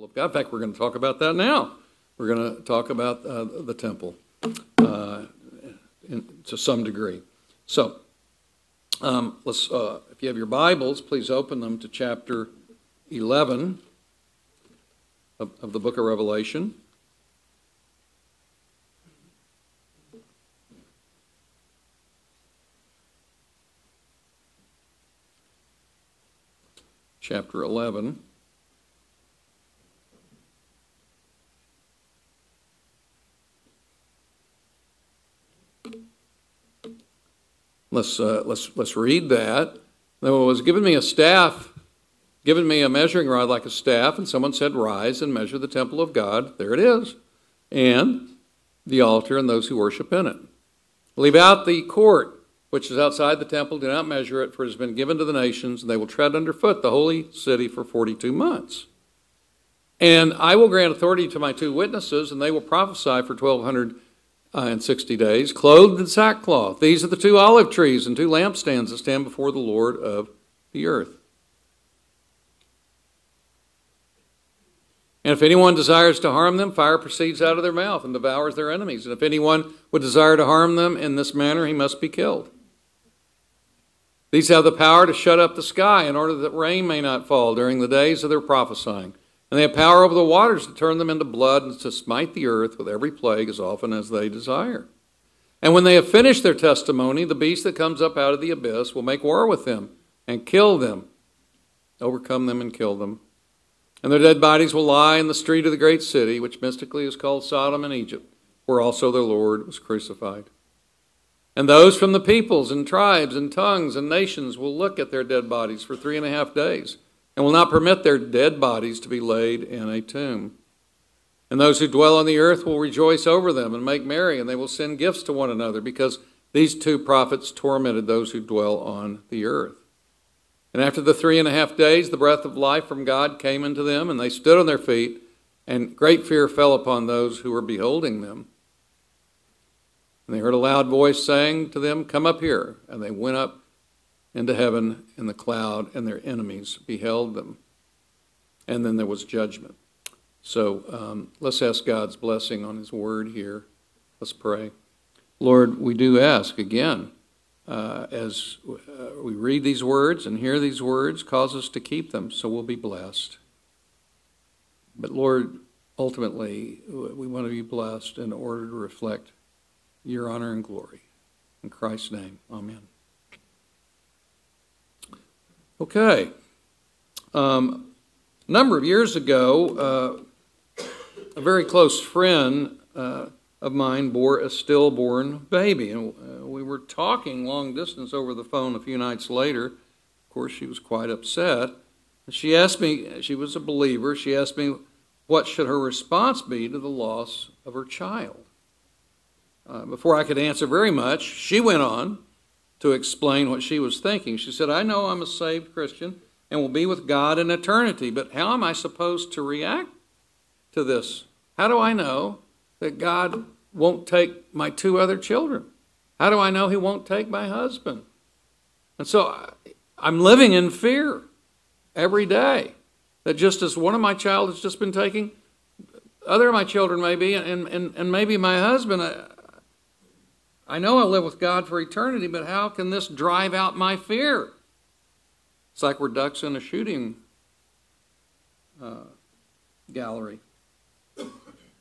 temple of God. In fact, we're going to talk about that now. We're going to talk about uh, the temple uh, in, to some degree. So, um, let's. Uh, if you have your Bibles, please open them to chapter 11 of, of the book of Revelation. Chapter 11. Let's, uh, let's, let's read that. There was given me a staff, given me a measuring rod like a staff, and someone said, Rise and measure the temple of God. There it is. And the altar and those who worship in it. Leave out the court, which is outside the temple. Do not measure it, for it has been given to the nations, and they will tread underfoot the holy city for 42 months. And I will grant authority to my two witnesses, and they will prophesy for 1,200 uh, in 60 days, clothed in sackcloth. These are the two olive trees and two lampstands that stand before the Lord of the earth. And if anyone desires to harm them, fire proceeds out of their mouth and devours their enemies. And if anyone would desire to harm them in this manner, he must be killed. These have the power to shut up the sky in order that rain may not fall during the days of their prophesying. And they have power over the waters to turn them into blood and to smite the earth with every plague as often as they desire. And when they have finished their testimony, the beast that comes up out of the abyss will make war with them and kill them, overcome them and kill them. And their dead bodies will lie in the street of the great city, which mystically is called Sodom and Egypt, where also their Lord was crucified. And those from the peoples and tribes and tongues and nations will look at their dead bodies for three and a half days and will not permit their dead bodies to be laid in a tomb. And those who dwell on the earth will rejoice over them and make merry, and they will send gifts to one another, because these two prophets tormented those who dwell on the earth. And after the three and a half days, the breath of life from God came into them, and they stood on their feet, and great fear fell upon those who were beholding them. And they heard a loud voice saying to them, Come up here. And they went up into heaven in the cloud, and their enemies beheld them. And then there was judgment. So um, let's ask God's blessing on His word here. Let's pray. Lord, we do ask again, uh, as uh, we read these words and hear these words, cause us to keep them so we'll be blessed. But Lord, ultimately, we want to be blessed in order to reflect your honor and glory. In Christ's name, amen. Okay. Um, a number of years ago, uh, a very close friend uh, of mine bore a stillborn baby. And uh, we were talking long distance over the phone a few nights later. Of course, she was quite upset. She asked me, she was a believer, she asked me what should her response be to the loss of her child. Uh, before I could answer very much, she went on to explain what she was thinking. She said, I know I'm a saved Christian and will be with God in eternity, but how am I supposed to react to this? How do I know that God won't take my two other children? How do I know He won't take my husband? And so I'm living in fear every day that just as one of my child has just been taking, other of my children maybe, and, and, and maybe my husband, I know I'll live with God for eternity, but how can this drive out my fear? It's like we're ducks in a shooting uh, gallery.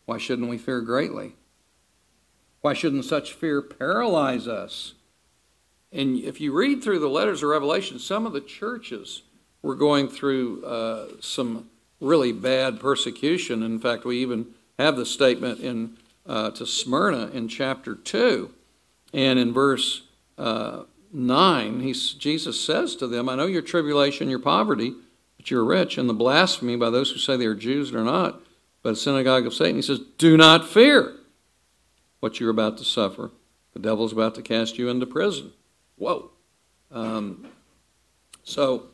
Why shouldn't we fear greatly? Why shouldn't such fear paralyze us? And if you read through the letters of Revelation, some of the churches were going through uh, some really bad persecution. In fact, we even have the statement in uh, to Smyrna in chapter 2 and in verse uh, 9, he's, Jesus says to them, I know your tribulation, your poverty, but you're rich, and the blasphemy by those who say they are Jews and are not, but a synagogue of Satan. He says, Do not fear what you're about to suffer. The devil's about to cast you into prison. Whoa. Um, so,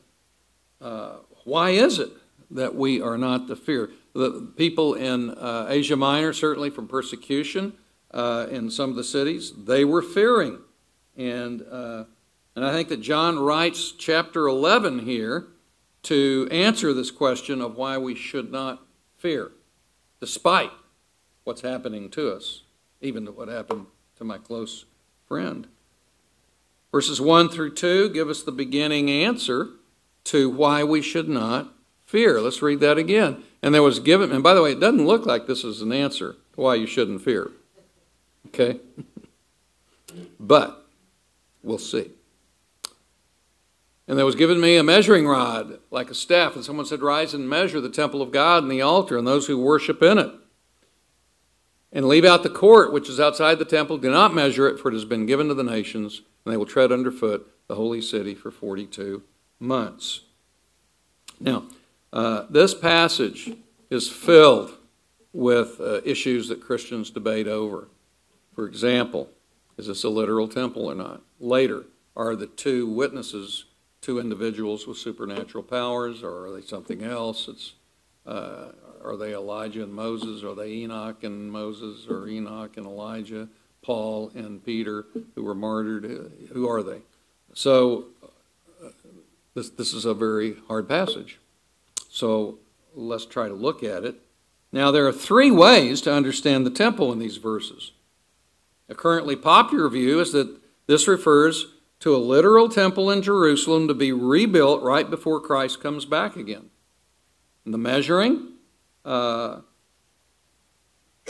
uh, why is it that we are not to fear? The people in uh, Asia Minor, certainly from persecution, uh, in some of the cities, they were fearing. And, uh, and I think that John writes chapter 11 here to answer this question of why we should not fear, despite what's happening to us, even to what happened to my close friend. Verses 1 through 2 give us the beginning answer to why we should not fear. Let's read that again. And there was given, and by the way, it doesn't look like this is an answer to why you shouldn't fear. Okay? but we'll see. And there was given me a measuring rod like a staff, and someone said, Rise and measure the temple of God and the altar and those who worship in it. And leave out the court which is outside the temple. Do not measure it, for it has been given to the nations, and they will tread underfoot the holy city for 42 months. Now, uh, this passage is filled with uh, issues that Christians debate over. For example, is this a literal temple or not? Later, are the two witnesses two individuals with supernatural powers, or are they something else? It's uh, are they Elijah and Moses? Are they Enoch and Moses, or Enoch and Elijah, Paul and Peter, who were martyred? Who are they? So uh, this this is a very hard passage. So let's try to look at it. Now there are three ways to understand the temple in these verses. A currently popular view is that this refers to a literal temple in Jerusalem to be rebuilt right before Christ comes back again. And the measuring uh,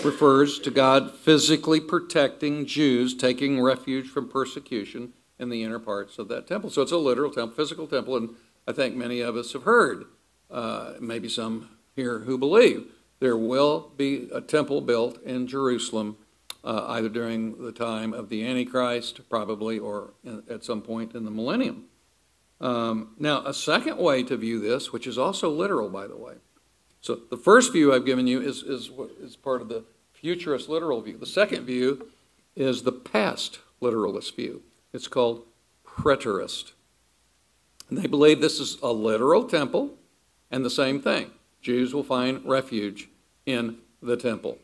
refers to God physically protecting Jews taking refuge from persecution in the inner parts of that temple. So it's a literal temple, physical temple, and I think many of us have heard, uh, maybe some here who believe, there will be a temple built in Jerusalem uh, either during the time of the Antichrist, probably, or in, at some point in the millennium. Um, now, a second way to view this, which is also literal, by the way. So the first view I've given you is, is, is part of the futurist literal view. The second view is the past literalist view. It's called preterist. And they believe this is a literal temple and the same thing. Jews will find refuge in the temple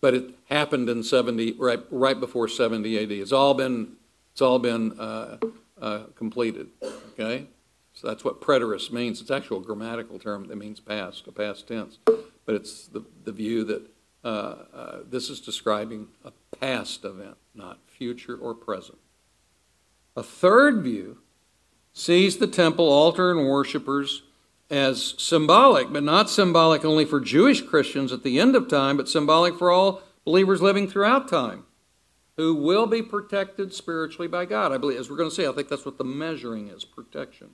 but it happened in 70, right, right before 70 AD. It's all been, it's all been uh, uh, completed, okay? So that's what preterist means. It's actually a grammatical term that means past, a past tense. But it's the, the view that uh, uh, this is describing a past event, not future or present. A third view sees the temple, altar, and worshippers as symbolic, but not symbolic only for Jewish Christians at the end of time, but symbolic for all believers living throughout time who will be protected spiritually by God. I believe, as we're going to see, I think that's what the measuring is protection.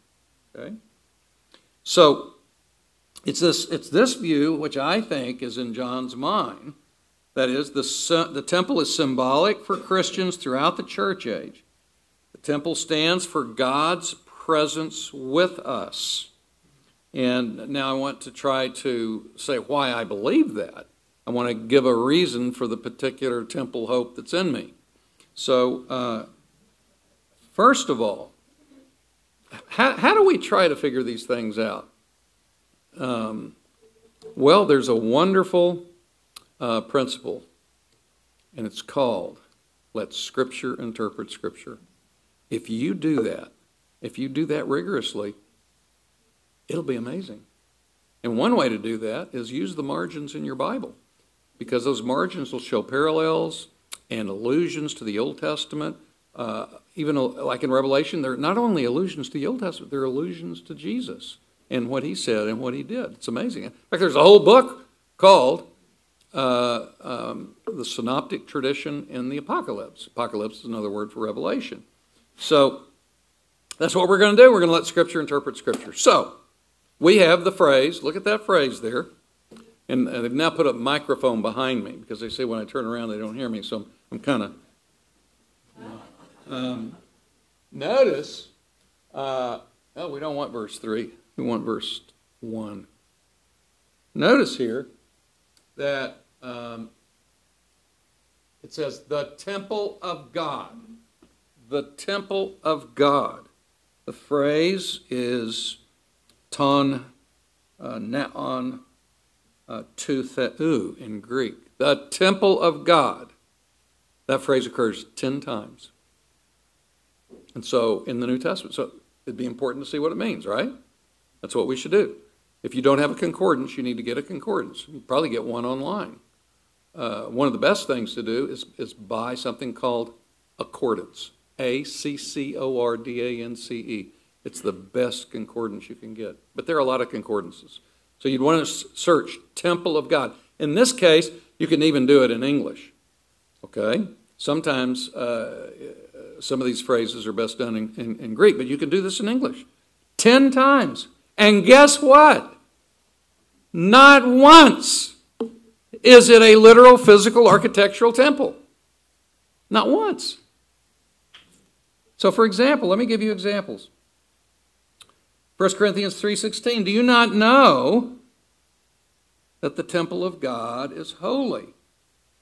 Okay? So, it's this, it's this view which I think is in John's mind. That is, the, the temple is symbolic for Christians throughout the church age. The temple stands for God's presence with us. And now I want to try to say why I believe that. I want to give a reason for the particular temple hope that's in me. So, uh, first of all, how, how, do we try to figure these things out? Um, well, there's a wonderful uh, principle, and it's called let Scripture interpret Scripture. If you do that, if you do that rigorously, it'll be amazing. And one way to do that is use the margins in your Bible because those margins will show parallels and allusions to the Old Testament. Uh, even like in Revelation, they're not only allusions to the Old Testament, they're allusions to Jesus and what he said and what he did. It's amazing. In fact, there's a whole book called uh, um, The Synoptic Tradition in the Apocalypse. Apocalypse is another word for Revelation. So that's what we're going to do. We're going to let Scripture interpret Scripture. So, we have the phrase, look at that phrase there. And they've now put a microphone behind me because they say when I turn around they don't hear me, so I'm, I'm kind of. Um, notice, uh, oh, we don't want verse 3, we want verse 1. Notice here that um, it says, the temple of God. The temple of God. The phrase is ton uh, naon uh, to in Greek. The temple of God. That phrase occurs 10 times. And so in the New Testament, so it'd be important to see what it means, right? That's what we should do. If you don't have a concordance, you need to get a concordance. You probably get one online. Uh, one of the best things to do is, is buy something called Accordance. A C C O R D A N C E. It's the best concordance you can get. But there are a lot of concordances. So you'd want to search Temple of God. In this case, you can even do it in English. Okay? Sometimes uh, some of these phrases are best done in, in, in Greek, but you can do this in English. Ten times. And guess what? Not once is it a literal physical architectural temple. Not once. So for example, let me give you examples. 1 Corinthians 3:16 Do you not know that the temple of God is holy?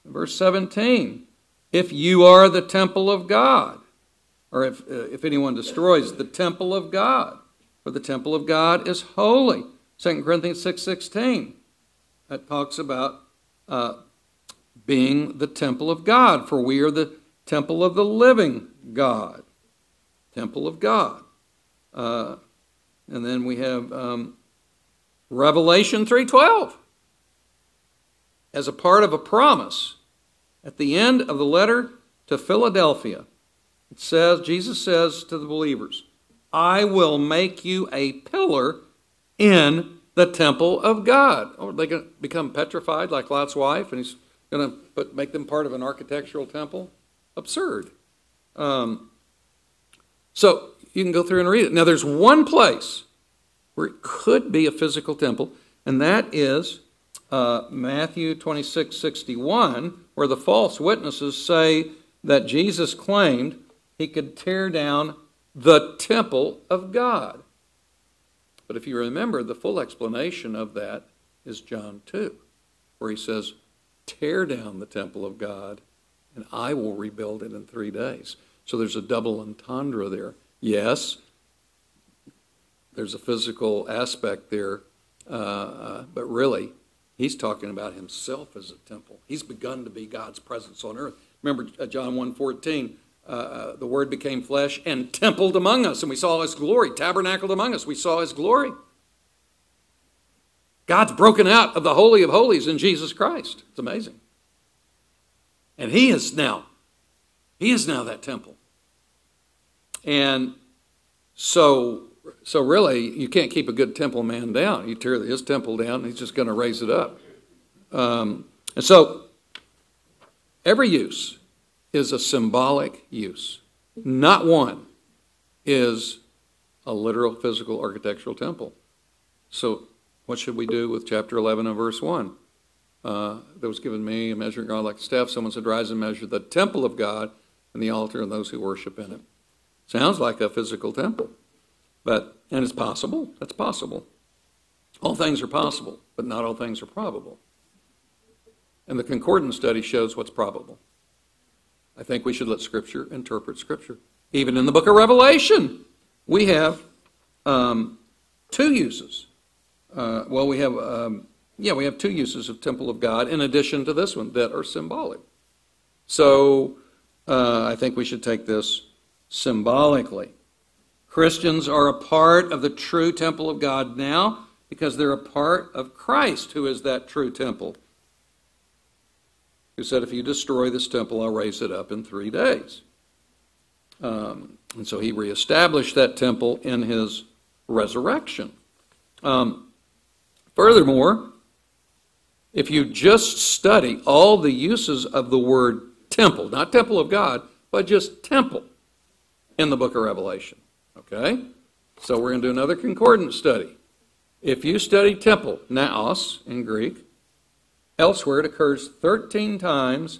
Verse 17 If you are the temple of God or if, uh, if anyone destroys the temple of God, for the temple of God is holy. 2 Corinthians 6.16, that talks about uh, being the temple of God, for we are the temple of the living God. Temple of God. Uh, and then we have um, Revelation 3.12 as a part of a promise at the end of the letter to Philadelphia. It says, Jesus says to the believers, I will make you a pillar in the temple of God. Or are they going to become petrified like Lot's wife and he's going to make them part of an architectural temple? Absurd. Um, so you can go through and read it. Now, there's one place where it could be a physical temple, and that is uh, Matthew 26 61, where the false witnesses say that Jesus claimed he could tear down the temple of God. But if you remember, the full explanation of that is John 2, where he says, Tear down the temple of God, and I will rebuild it in three days. So there's a double entendre there. Yes, there's a physical aspect there, uh, uh, but really, he's talking about himself as a temple. He's begun to be God's presence on earth. Remember uh, John 1.14, uh, uh, the Word became flesh and templed among us, and we saw His glory, tabernacled among us. We saw His glory. God's broken out of the Holy of Holies in Jesus Christ. It's amazing. And He is now, He is now that temple. And so, so really, you can't keep a good temple man down. You tear his temple down, he's just going to raise it up. Um, and so, every use is a symbolic use. Not one is a literal physical architectural temple. So, what should we do with chapter 11 and verse 1? Uh, was given me a measuring God like a staff. Someone said, Rise and measure the temple of God and the altar and those who worship in it. Sounds like a physical temple. But, and it's possible. That's possible. All things are possible, but not all things are probable. And the concordance study shows what's probable. I think we should let Scripture interpret Scripture. Even in the book of Revelation, we have um, two uses. Uh, well, we have, um, yeah, we have two uses of temple of God in addition to this one that are symbolic. So uh, I think we should take this symbolically. Christians are a part of the true temple of God now because they're a part of Christ, who is that true temple who said, If you destroy this temple, I'll raise it up in three days. Um, and so he reestablished that temple in his resurrection. Um, furthermore, if you just study all the uses of the word temple, not temple of God, but just temple in the book of Revelation, okay? So we're going to do another concordance study. If you study temple, naos in Greek, Elsewhere, it occurs 13 times,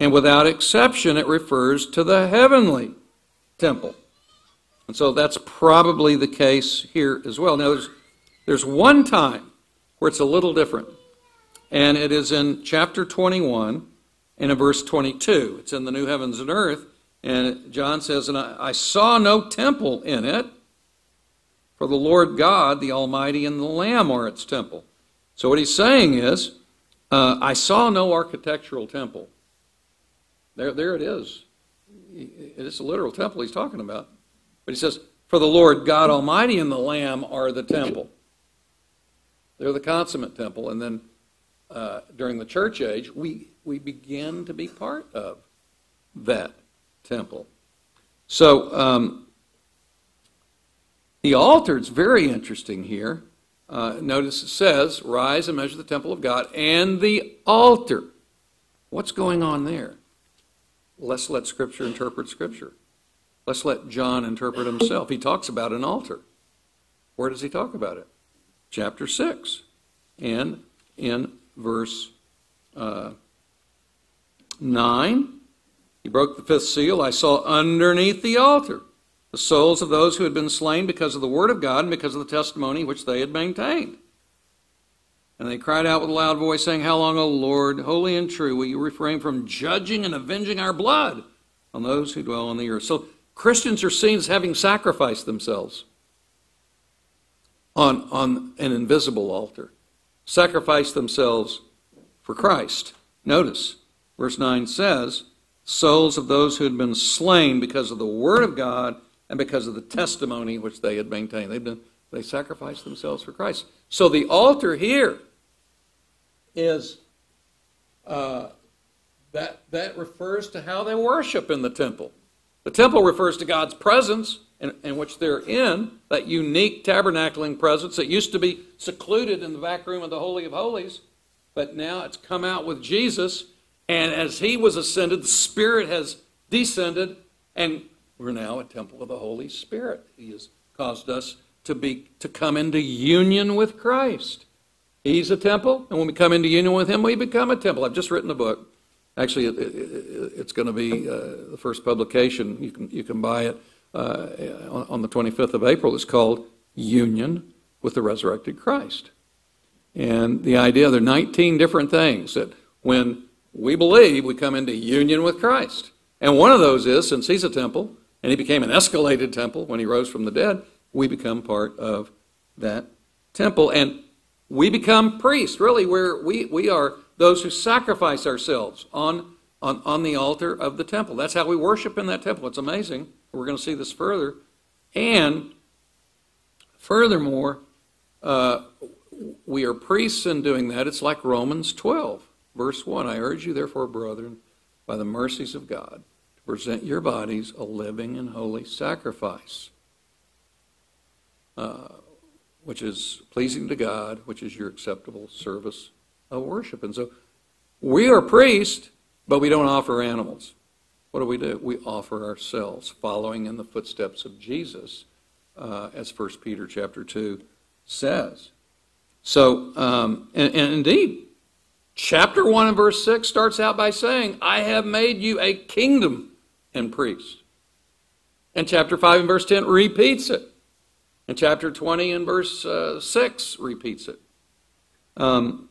and without exception, it refers to the heavenly temple. And so that's probably the case here as well. Now, there's, there's one time where it's a little different, and it is in chapter 21 and in verse 22. It's in the new heavens and earth, and John says, And I, I saw no temple in it, for the Lord God, the Almighty, and the Lamb are its temple. So what he's saying is, uh, I saw no architectural temple. There, there it is. It's a literal temple he's talking about. But he says, For the Lord God Almighty and the Lamb are the temple. They're the consummate temple. And then uh, during the church age, we, we begin to be part of that temple. So um, the altar is very interesting here. Uh, notice it says, Rise and measure the temple of God and the altar. What's going on there? Let's let Scripture interpret Scripture. Let's let John interpret himself. He talks about an altar. Where does he talk about it? Chapter 6 and in verse uh, 9. He broke the fifth seal. I saw underneath the altar the souls of those who had been slain because of the word of God and because of the testimony which they had maintained. And they cried out with a loud voice, saying, How long, O Lord, holy and true, will you refrain from judging and avenging our blood on those who dwell on the earth? So Christians are seen as having sacrificed themselves on, on an invisible altar, sacrificed themselves for Christ. Notice, verse 9 says, Souls of those who had been slain because of the word of God and because of the testimony which they had maintained. They've been, they sacrificed themselves for Christ. So the altar here is uh, that that refers to how they worship in the temple. The temple refers to God's presence in, in which they're in, that unique tabernacling presence that used to be secluded in the back room of the Holy of Holies, but now it's come out with Jesus. And as he was ascended, the Spirit has descended and we're now a temple of the Holy Spirit. He has caused us to be to come into union with Christ. He's a temple, and when we come into union with Him, we become a temple. I've just written a book. Actually, it, it, it's going to be uh, the first publication. You can you can buy it uh, on, on the 25th of April. It's called Union with the Resurrected Christ. And the idea there are 19 different things that when we believe, we come into union with Christ. And one of those is, since He's a temple, and he became an escalated temple when he rose from the dead, we become part of that temple. And we become priests, really, where we, we are those who sacrifice ourselves on, on, on the altar of the temple. That's how we worship in that temple. It's amazing. We're going to see this further. And furthermore, uh, we are priests in doing that. It's like Romans 12, verse 1. I urge you, therefore, brethren, by the mercies of God, to present your bodies a living and holy sacrifice, uh, which is pleasing to God, which is your acceptable service of worship. And so we are priests, but we don't offer animals. What do we do? We offer ourselves, following in the footsteps of Jesus, uh, as 1 Peter chapter 2 says. So, um, and, and indeed, chapter 1 and verse 6 starts out by saying, I have made you a kingdom and priests. And chapter 5 and verse 10 repeats it. And chapter 20 and verse uh, 6 repeats it. Um,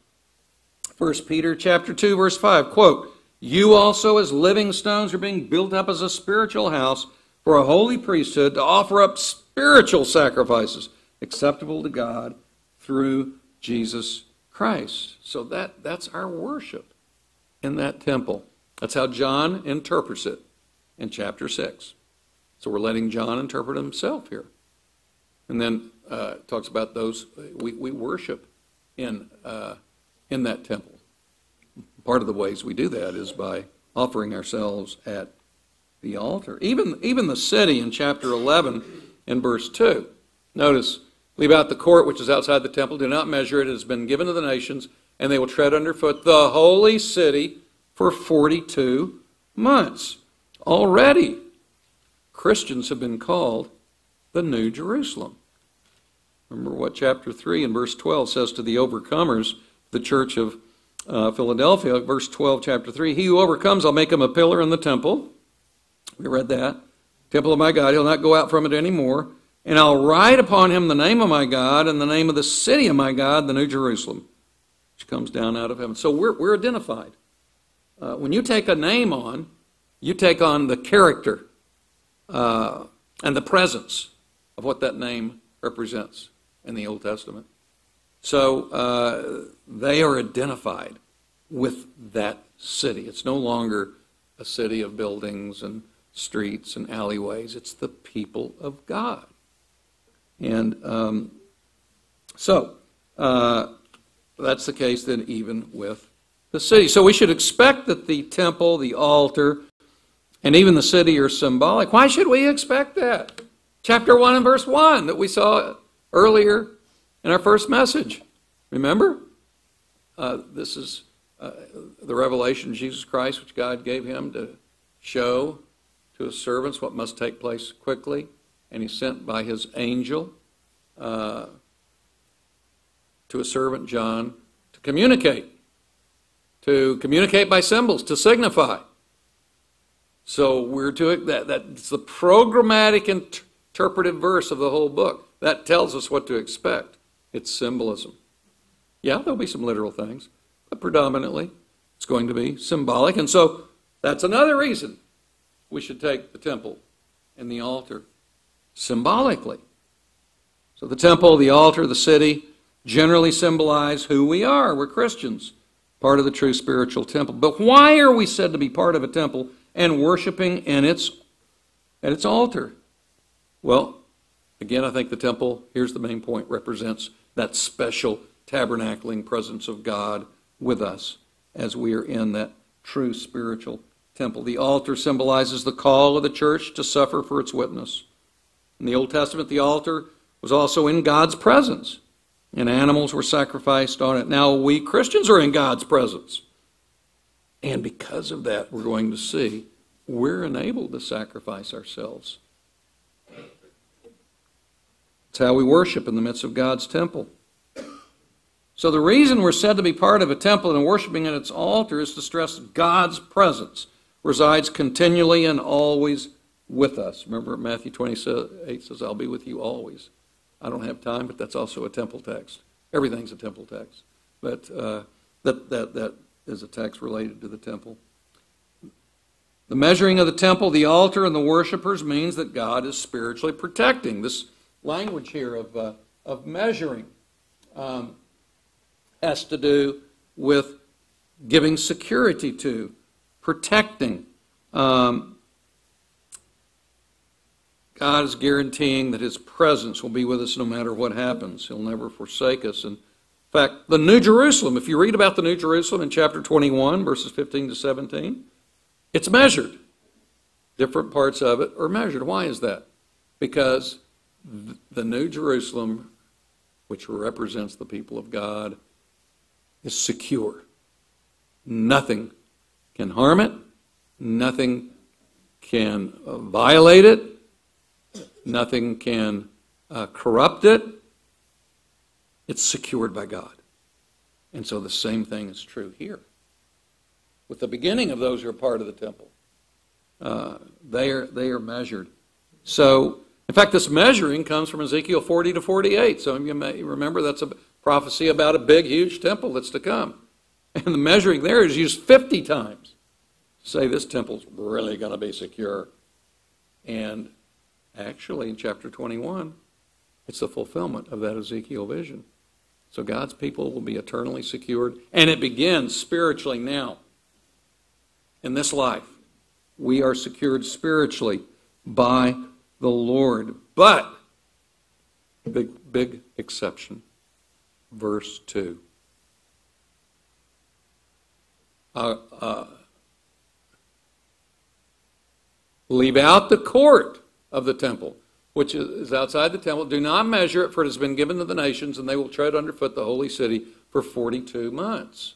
1 Peter chapter 2 verse 5 quote, You also as living stones are being built up as a spiritual house for a holy priesthood to offer up spiritual sacrifices acceptable to God through Jesus Christ. So that, that's our worship in that temple. That's how John interprets it in chapter 6. So we're letting John interpret himself here. And then uh, talks about those we, we worship in, uh, in that temple. Part of the ways we do that is by offering ourselves at the altar. Even, even the city in chapter 11 in verse 2. Notice, leave out the court which is outside the temple, do not measure it, it has been given to the nations, and they will tread underfoot the holy city for 42 months. Already, Christians have been called the New Jerusalem. Remember what chapter 3 and verse 12 says to the overcomers, the church of uh, Philadelphia, verse 12, chapter 3 He who overcomes, I'll make him a pillar in the temple. We read that. Temple of my God, he'll not go out from it anymore. And I'll write upon him the name of my God and the name of the city of my God, the New Jerusalem, which comes down out of heaven. So we're, we're identified. Uh, when you take a name on, you take on the character uh, and the presence of what that name represents in the Old Testament. So uh, they are identified with that city. It's no longer a city of buildings and streets and alleyways, it's the people of God. And um, so uh, that's the case then even with the city. So we should expect that the temple, the altar, and even the city are symbolic. Why should we expect that? Chapter 1 and verse 1 that we saw earlier in our first message. Remember? Uh, this is uh, the revelation of Jesus Christ, which God gave him to show to his servants what must take place quickly. And he sent by his angel uh, to a servant, John, to communicate. To communicate by symbols, to signify. So we're to that. That's the programmatic interpretive verse of the whole book. That tells us what to expect. It's symbolism. Yeah, there'll be some literal things, but predominantly it's going to be symbolic. And so that's another reason we should take the temple and the altar symbolically. So the temple, the altar, the city generally symbolize who we are. We're Christians, part of the true spiritual temple. But why are we said to be part of a temple and worshiping in its at its altar? Well, again, I think the temple, here's the main point, represents that special tabernacling presence of God with us as we are in that true spiritual temple. The altar symbolizes the call of the church to suffer for its witness. In the Old Testament, the altar was also in God's presence, and animals were sacrificed on it. Now, we Christians are in God's presence. And because of that, we're going to see we're enabled to sacrifice ourselves. It's how we worship in the midst of God's temple. So, the reason we're said to be part of a temple and worshiping at its altar is to stress God's presence resides continually and always with us. Remember, Matthew 28 says, I'll be with you always. I don't have time, but that's also a temple text. Everything's a temple text. But uh, that, that, that is a text related to the temple. The measuring of the temple, the altar, and the worshippers means that God is spiritually protecting. This language here of, uh, of measuring. Um, has to do with giving security to, protecting. Um, God is guaranteeing that His presence will be with us no matter what happens. He'll never forsake us. And in fact, the New Jerusalem, if you read about the New Jerusalem in chapter 21, verses 15 to 17, it's measured. Different parts of it are measured. Why is that? Because the New Jerusalem, which represents the people of God, is secure. Nothing can harm it, nothing can uh, violate it, nothing can uh, corrupt it. It's secured by God. And so the same thing is true here. With the beginning of those who are part of the temple, uh, they, are, they are measured. So, in fact, this measuring comes from Ezekiel 40 to 48. So you may remember that's a prophecy about a big, huge temple that's to come. And the measuring there is used 50 times say this temple's really going to be secure. And actually, in chapter 21, it's the fulfillment of that Ezekiel vision. So God's people will be eternally secured. And it begins spiritually now. In this life, we are secured spiritually by the Lord. But, big, big exception verse 2. Uh, uh, leave out the court of the temple, which is outside the temple. Do not measure it, for it has been given to the nations, and they will tread underfoot the holy city for 42 months.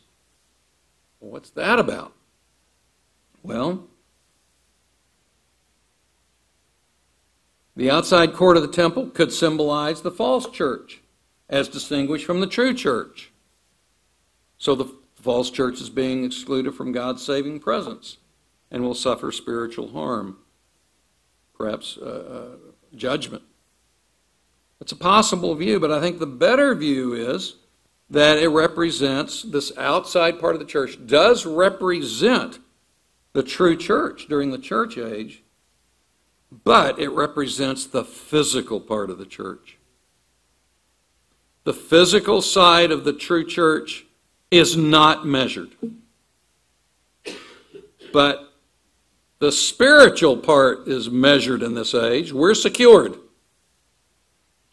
Well, what's that about? Well, the outside court of the temple could symbolize the false church as distinguished from the true church. So the false church is being excluded from God's saving presence and will suffer spiritual harm, perhaps uh, uh, judgment. It's a possible view, but I think the better view is that it represents this outside part of the church, does represent the true church during the church age, but it represents the physical part of the church. The physical side of the true church is not measured. But the spiritual part is measured in this age. We're secured.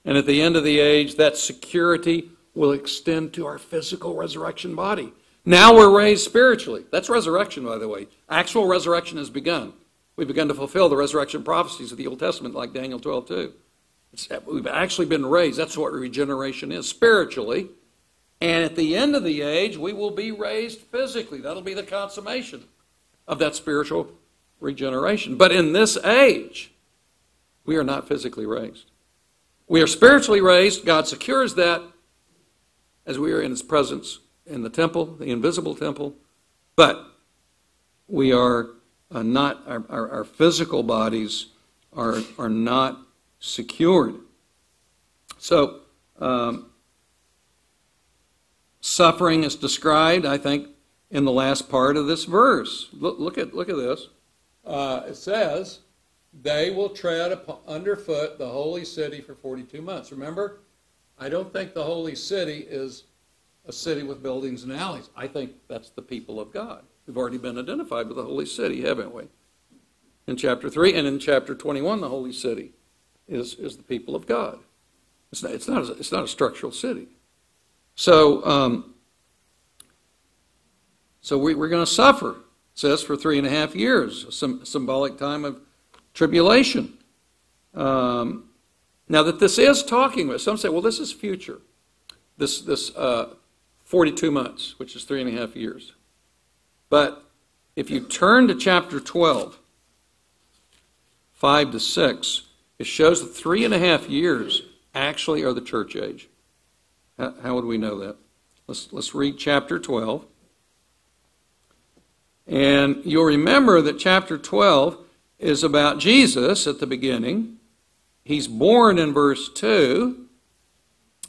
And at the end of the age, that security will extend to our physical resurrection body. Now we're raised spiritually. That's resurrection, by the way. Actual resurrection has begun. We've begun to fulfill the resurrection prophecies of the Old Testament, like Daniel 12, 2. It's, we've actually been raised. That's what regeneration is, spiritually. And at the end of the age, we will be raised physically. That'll be the consummation of that spiritual regeneration. But in this age, we are not physically raised. We are spiritually raised. God secures that as we are in His presence in the temple, the invisible temple. But we are uh, not, our, our, our physical bodies are, are not secured. So, um, suffering is described, I think, in the last part of this verse. Look, look at, look at this. Uh, it says, they will tread underfoot the holy city for 42 months. Remember, I don't think the holy city is a city with buildings and alleys. I think that's the people of God. We've already been identified with the holy city, haven't we? In chapter 3 and in chapter 21, the holy city is, is the people of God. It's not, it's, not a, it's not a structural city. So, um, so we, we're going to suffer, says, for three and a half years, a symbolic time of tribulation. Um, now, that this is talking about, some say, well, this is future. This, this uh, 42 months, which is three and a half years. But if you turn to chapter 12, 5 to 6, it shows that three and a half years actually are the church age. How would we know that? Let's, let's read chapter 12. And you'll remember that chapter 12 is about Jesus at the beginning. He's born in verse 2.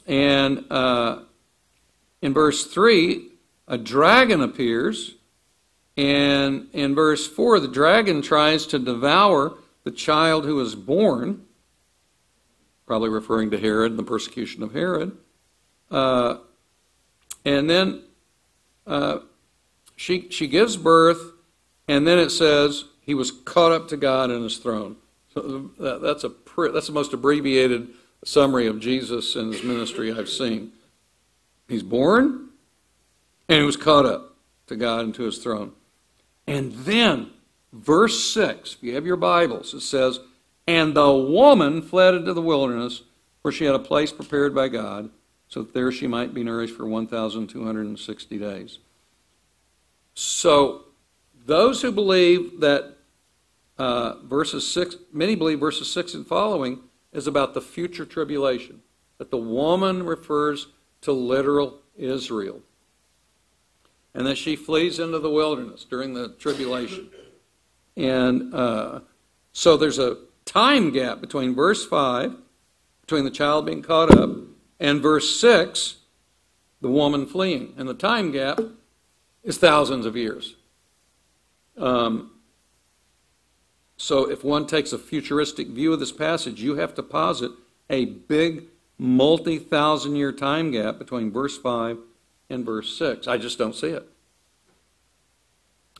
And uh, in verse 3, a dragon appears. And in verse 4, the dragon tries to devour the child who is born, probably referring to Herod and the persecution of Herod. Uh, and then uh, she, she gives birth, and then it says he was caught up to God in his throne. So that, that's, a, that's the most abbreviated summary of Jesus and his ministry I've seen. He's born, and he was caught up to God and to his throne. And then, verse 6, if you have your Bibles, it says, And the woman fled into the wilderness, where she had a place prepared by God, so that there she might be nourished for 1,260 days. So, those who believe that uh, verses 6, many believe verses 6 and following is about the future tribulation, that the woman refers to literal Israel. And that she flees into the wilderness during the tribulation. And uh, so there's a time gap between verse 5, between the child being caught up, and verse 6, the woman fleeing. And the time gap is thousands of years. Um, so if one takes a futuristic view of this passage, you have to posit a big multi thousand year time gap between verse 5 and verse 6. I just don't see it.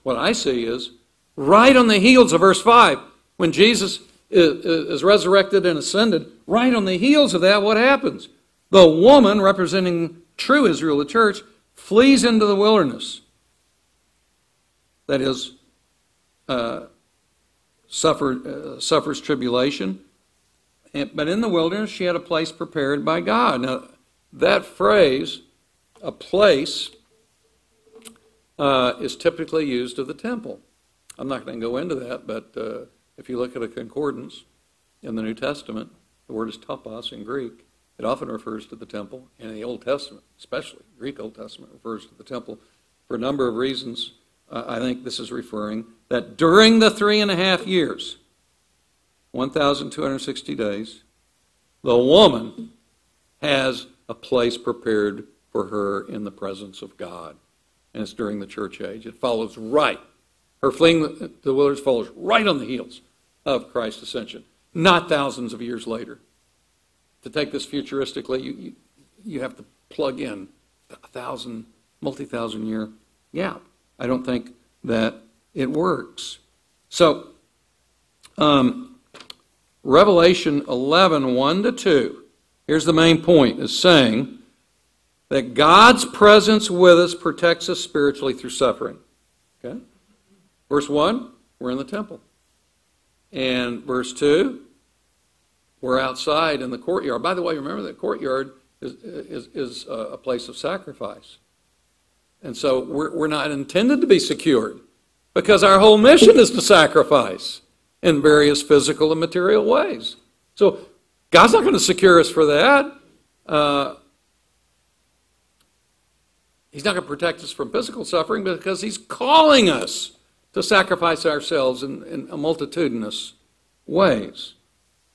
What I see is right on the heels of verse 5, when Jesus is resurrected and ascended, right on the heels of that, what happens? The woman, representing true Israel, the church, flees into the wilderness. That is, uh, suffer, uh, suffers tribulation but in the wilderness, she had a place prepared by God. Now, that phrase, a place, uh, is typically used of the temple. I'm not going to go into that, but uh, if you look at a concordance in the New Testament, the word is topos in Greek. It often refers to the temple, and in the Old Testament, especially Greek Old Testament, refers to the temple for a number of reasons. Uh, I think this is referring that during the three and a half years 1,260 days, the woman has a place prepared for her in the presence of God. And it's during the church age. It follows right. Her fleeing the wilderness follows right on the heels of Christ's ascension, not thousands of years later. To take this futuristically, you, you, you have to plug in a thousand, multi thousand year gap. I don't think that it works. So, um, Revelation 11, 1 to 2. Here's the main point is saying that God's presence with us protects us spiritually through suffering. Okay? Verse 1, we're in the temple. And verse 2, we're outside in the courtyard. By the way, remember that courtyard is, is, is a place of sacrifice. And so we're, we're not intended to be secured because our whole mission is to sacrifice in various physical and material ways. So God's not going to secure us for that. Uh, he's not going to protect us from physical suffering because He's calling us to sacrifice ourselves in, in multitudinous ways.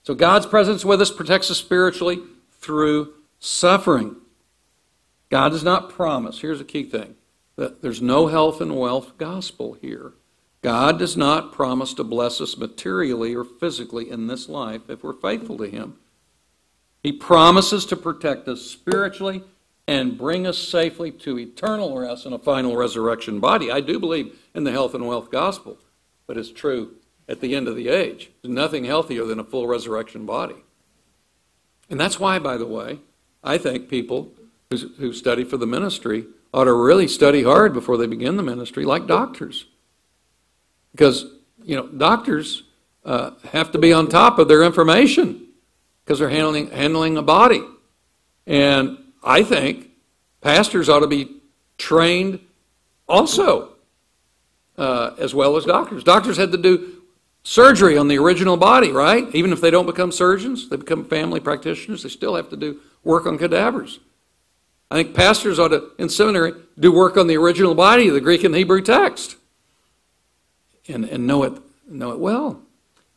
So God's presence with us protects us spiritually through suffering. God does not promise, here's a key thing, there's no health and wealth gospel here. God does not promise to bless us materially or physically in this life if we're faithful to Him. He promises to protect us spiritually and bring us safely to eternal rest in a final resurrection body. I do believe in the health and wealth gospel, but it's true at the end of the age. There's nothing healthier than a full resurrection body. And that's why, by the way, I think people who study for the ministry ought to really study hard before they begin the ministry, like doctors. Because, you know, doctors uh, have to be on top of their information because they're handling, handling a body. And I think pastors ought to be trained also, uh, as well as doctors. Doctors had to do surgery on the original body, right? Even if they don't become surgeons, they become family practitioners, they still have to do work on cadavers. I think pastors ought to, in seminary, do work on the original body of the Greek and Hebrew text and, and know it know it well.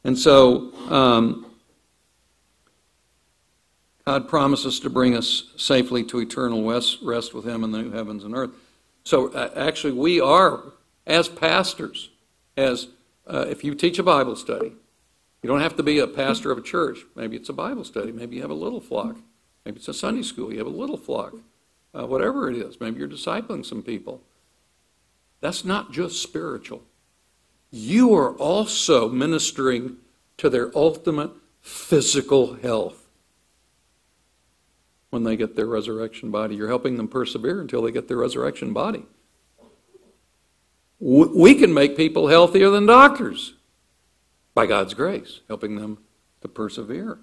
And so um, God promises to bring us safely to eternal rest, rest with Him in the new heavens and earth. So uh, actually, we are as pastors, as uh, if you teach a Bible study, you don't have to be a pastor of a church. Maybe it's a Bible study. Maybe you have a little flock. Maybe it's a Sunday school. You have a little flock. Uh, whatever it is. Maybe you're discipling some people. That's not just spiritual you are also ministering to their ultimate physical health when they get their resurrection body. You're helping them persevere until they get their resurrection body. We can make people healthier than doctors by God's grace, helping them to persevere.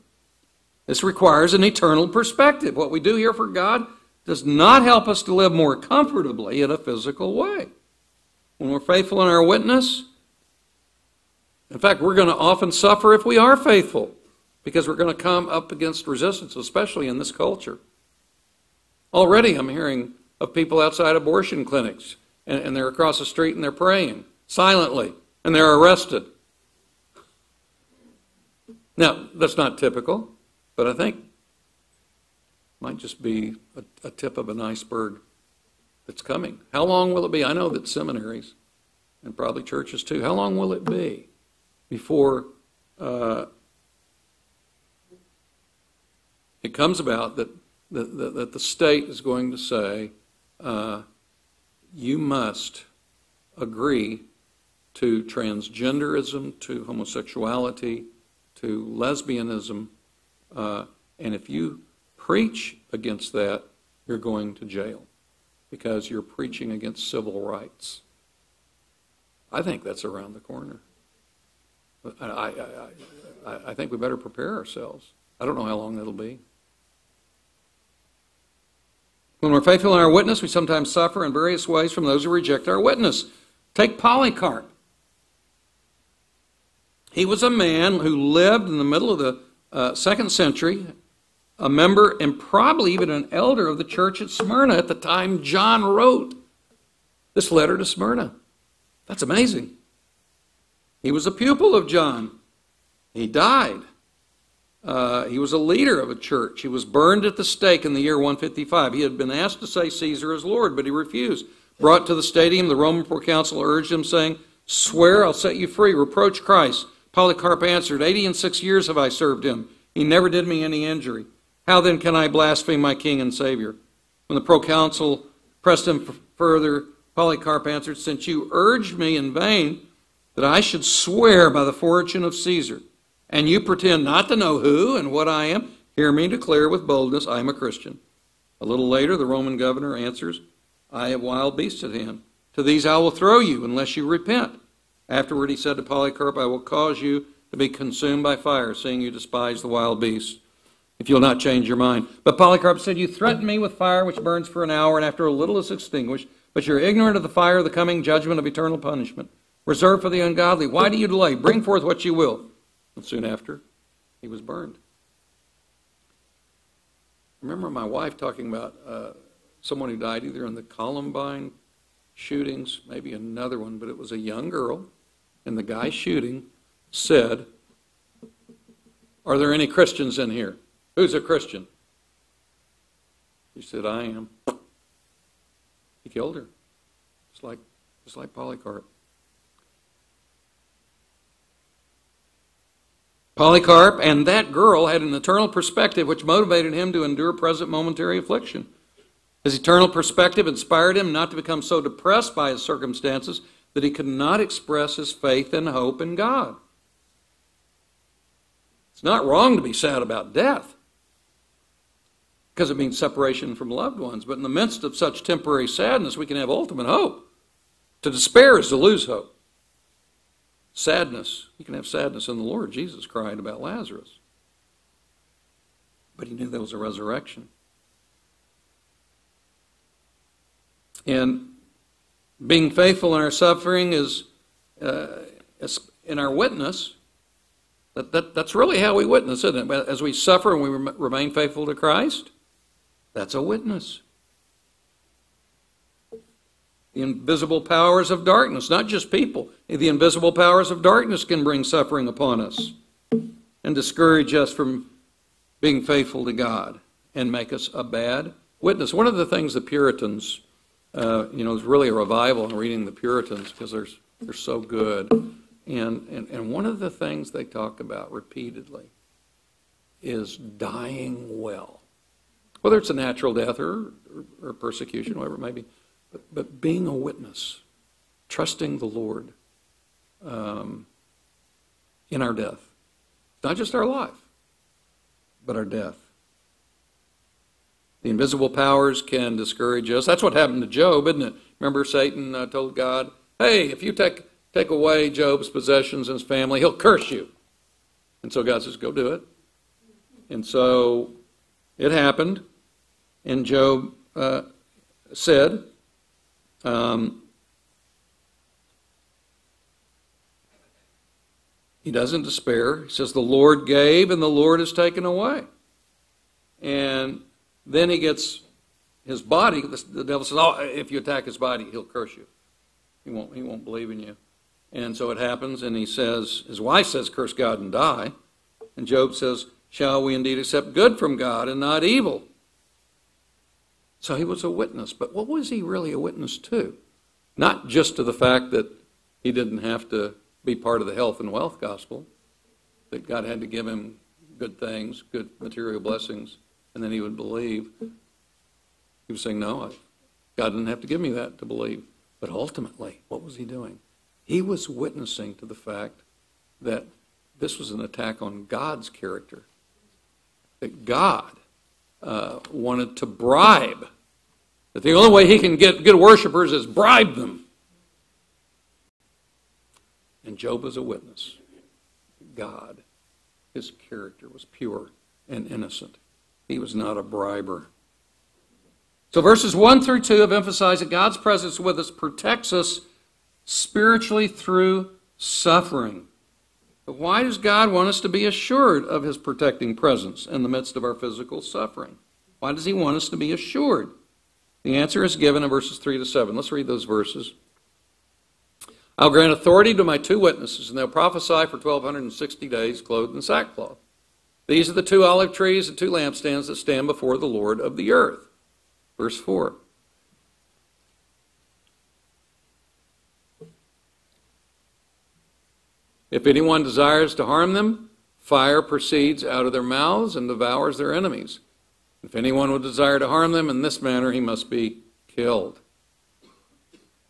This requires an eternal perspective. What we do here for God does not help us to live more comfortably in a physical way. When we're faithful in our witness, in fact, we're going to often suffer if we are faithful because we're going to come up against resistance, especially in this culture. Already, I'm hearing of people outside abortion clinics, and, and they're across the street and they're praying silently, and they're arrested. Now, that's not typical, but I think might just be a, a, tip of an iceberg that's coming. How long will it be? I know that seminaries and probably churches too, how long will it be before uh, it comes about that, that, that, the state is going to say, uh, you must agree to transgenderism, to homosexuality, to lesbianism, uh, and if you preach against that, you're going to jail because you're preaching against civil rights. I think that's around the corner. I, I, I, I think we better prepare ourselves. I don't know how long that'll be. When we're faithful in our witness, we sometimes suffer in various ways from those who reject our witness. Take Polycarp. He was a man who lived in the middle of the uh, second century, a member and probably even an elder of the church at Smyrna at the time John wrote this letter to Smyrna. That's amazing. He was a pupil of John. He died. Uh, he was a leader of a church. He was burned at the stake in the year 155. He had been asked to say Caesar is Lord, but he refused. Brought to the stadium, the Roman proconsul urged him, saying, Swear, I'll set you free. Reproach Christ. Polycarp answered, Eighty and six years have I served him. He never did me any injury. How then can I blaspheme my king and Savior? When the proconsul pressed him further, Polycarp answered, Since you urged me in vain, that I should swear by the fortune of Caesar, and you pretend not to know who and what I am, hear me declare with boldness I am a Christian. A little later, the Roman governor answers, I have wild beasts at hand. To these I will throw you unless you repent. Afterward, he said to Polycarp, I will cause you to be consumed by fire, seeing you despise the wild beasts, if you'll not change your mind. But Polycarp said, You threaten me with fire which burns for an hour, and after a little is extinguished, but you're ignorant of the fire of the coming judgment of eternal punishment, reserved for the ungodly. Why do you delay? Bring forth what you will. And soon after, he was burned. I remember my wife talking about uh, someone who died either in the Columbine shootings, maybe another one, but it was a young girl, and the guy shooting said, Are there any Christians in here? Who's a Christian? She said, I am. He killed her. It's like, just like Polycarp. Polycarp and that girl had an eternal perspective which motivated him to endure present momentary affliction. His eternal perspective inspired him not to become so depressed by his circumstances that he could not express his faith and hope in God. It's not wrong to be sad about death because it means separation from loved ones, but in the midst of such temporary sadness, we can have ultimate hope. To despair is to lose hope. Sadness, you can have sadness in the Lord. Jesus cried about Lazarus. But he knew there was a resurrection. And being faithful in our suffering is, uh, in our witness. That, that, that's really how we witness, isn't it? As we suffer and we remain faithful to Christ, that's a witness. The invisible powers of darkness, not just people, the invisible powers of darkness can bring suffering upon us and discourage us from being faithful to God and make us a bad witness. One of the things the Puritans uh, you know, there's really a revival in reading the Puritans because they're, they're so good. And, and, and one of the things they talk about repeatedly is dying well. Whether it's a natural death or, or, or persecution, whatever it may be, but, but being a witness, trusting the Lord um, in our death. Not just our life, but our death. The invisible powers can discourage us. That's what happened to Job, isn't it? Remember, Satan uh, told God, hey, if you take, take away Job's possessions and his family, he'll curse you. And so God says, go do it. And so it happened. And Job uh, said, um, he doesn't despair. He says, The Lord gave and the Lord has taken away. And then he gets his body. The, the devil says, "Oh, if you attack his body, he'll curse you. He won't. He won't believe in you." And so it happens, and he says, his wife says, "Curse God and die." And Job says, "Shall we indeed accept good from God and not evil?" So he was a witness, but what was he really a witness to? Not just to the fact that he didn't have to be part of the health and wealth gospel, that God had to give him good things, good material blessings and then he would believe. He was saying, No, I, God didn't have to give me that to believe. But ultimately, what was he doing? He was witnessing to the fact that this was an attack on God's character, that God uh, wanted to bribe, that the only way he can get good worshipers is bribe them. And Job was a witness. God, his character was pure and innocent. He was not a briber. So verses 1 through 2 have emphasized that God's presence with us protects us spiritually through suffering. But why does God want us to be assured of his protecting presence in the midst of our physical suffering? Why does he want us to be assured? The answer is given in verses 3 to 7. Let's read those verses. I'll grant authority to my two witnesses, and they'll prophesy for 1260 days, clothed in sackcloth. These are the two olive trees and two lampstands that stand before the Lord of the earth. Verse 4. If anyone desires to harm them, fire proceeds out of their mouths and devours their enemies. If anyone would desire to harm them in this manner, he must be killed.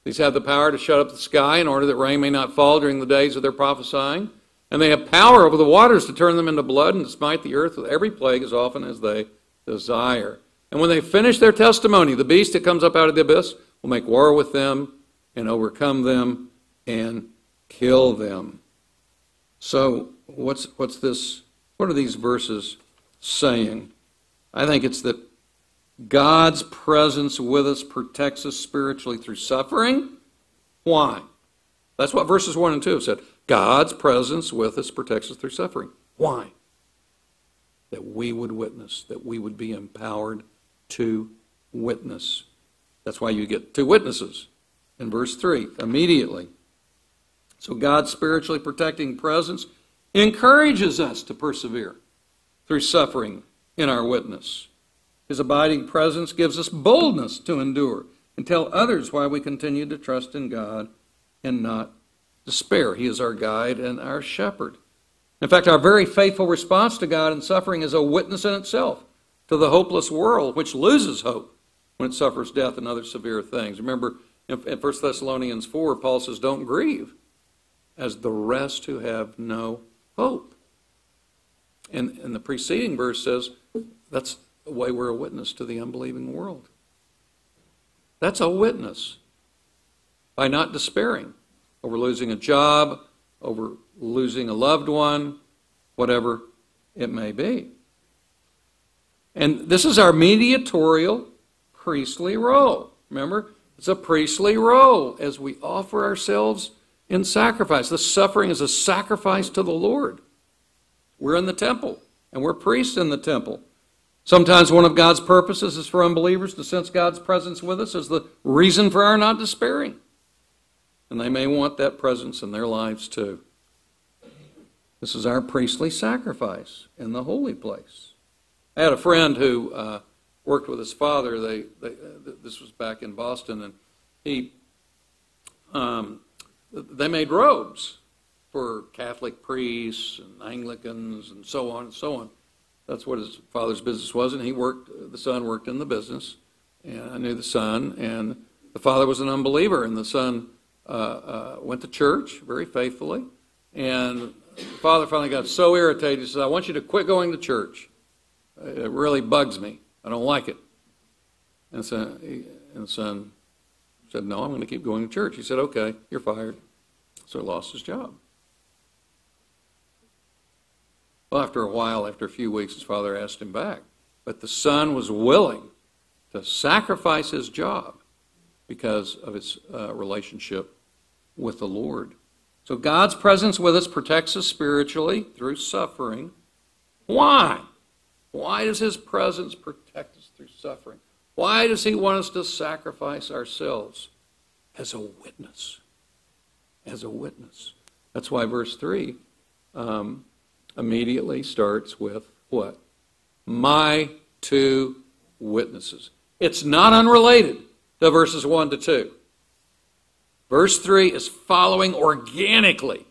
These have the power to shut up the sky in order that rain may not fall during the days of their prophesying and they have power over the waters to turn them into blood and to smite the earth with every plague as often as they desire. And when they finish their testimony, the beast that comes up out of the abyss will make war with them and overcome them and kill them. So, what's, what's this? What are these verses saying? I think it's that God's presence with us protects us spiritually through suffering. Why? That's what verses 1 and 2 have said. God's presence with us protects us through suffering. Why? That we would witness, that we would be empowered to witness. That's why you get two witnesses in verse 3 immediately. So God's spiritually protecting presence encourages us to persevere through suffering in our witness. His abiding presence gives us boldness to endure and tell others why we continue to trust in God and not despair. He is our guide and our shepherd. In fact, our very faithful response to God in suffering is a witness in itself to the hopeless world, which loses hope when it suffers death and other severe things. Remember, in 1 Thessalonians 4, Paul says, Don't grieve as the rest who have no hope. And, and the preceding verse says, That's the way we're a witness to the unbelieving world. That's a witness by not despairing over losing a job, over losing a loved one, whatever it may be. And this is our mediatorial priestly role. Remember, it's a priestly role as we offer ourselves in sacrifice. The suffering is a sacrifice to the Lord. We're in the temple, and we're priests in the temple. Sometimes one of God's purposes is for unbelievers to sense God's presence with us as the reason for our not despairing. And they may want that presence in their lives too. This is our priestly sacrifice in the holy place. I had a friend who uh, worked with his father. They, they uh, this was back in Boston, and he um, they made robes for Catholic priests and Anglicans and so on and so on. That's what his father's business was, and he worked. The son worked in the business, and I knew the son. And the father was an unbeliever, and the son uh, uh, went to church very faithfully. And the father finally got so irritated, he said, "I want you to quit going to church. It really bugs me. I don't like it." And so, and the son said, "No, I'm going to keep going to church." He said, "Okay, you're fired." So he lost his job. Well, after a while, after a few weeks, his father asked him back. But the son was willing to sacrifice his job because of his uh, relationship with the Lord. So God's presence with us protects us spiritually through suffering. Why? Why does his presence protect us through suffering? Why does he want us to sacrifice ourselves as a witness? As a witness. That's why verse 3 um, immediately starts with what? My two witnesses. It's not unrelated to verses 1 to 2. Verse 3 is following organically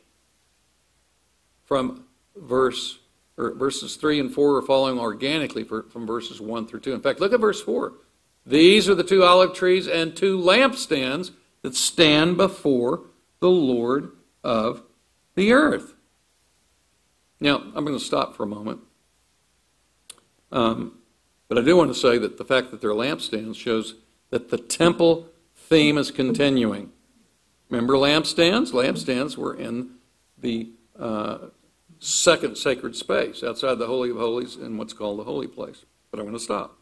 from verse verses 3 and 4 are following organically for, from verses 1 through 2. In fact, look at verse 4. These are the two olive trees and two lampstands that stand before the Lord of the earth. Now, I'm going to stop for a moment. Um, but I do want to say that the fact that they're lampstands shows that the temple theme is continuing. Remember lampstands? Lampstands were in the uh, second sacred space outside the Holy of Holies in what's called the holy place. But I'm going to stop.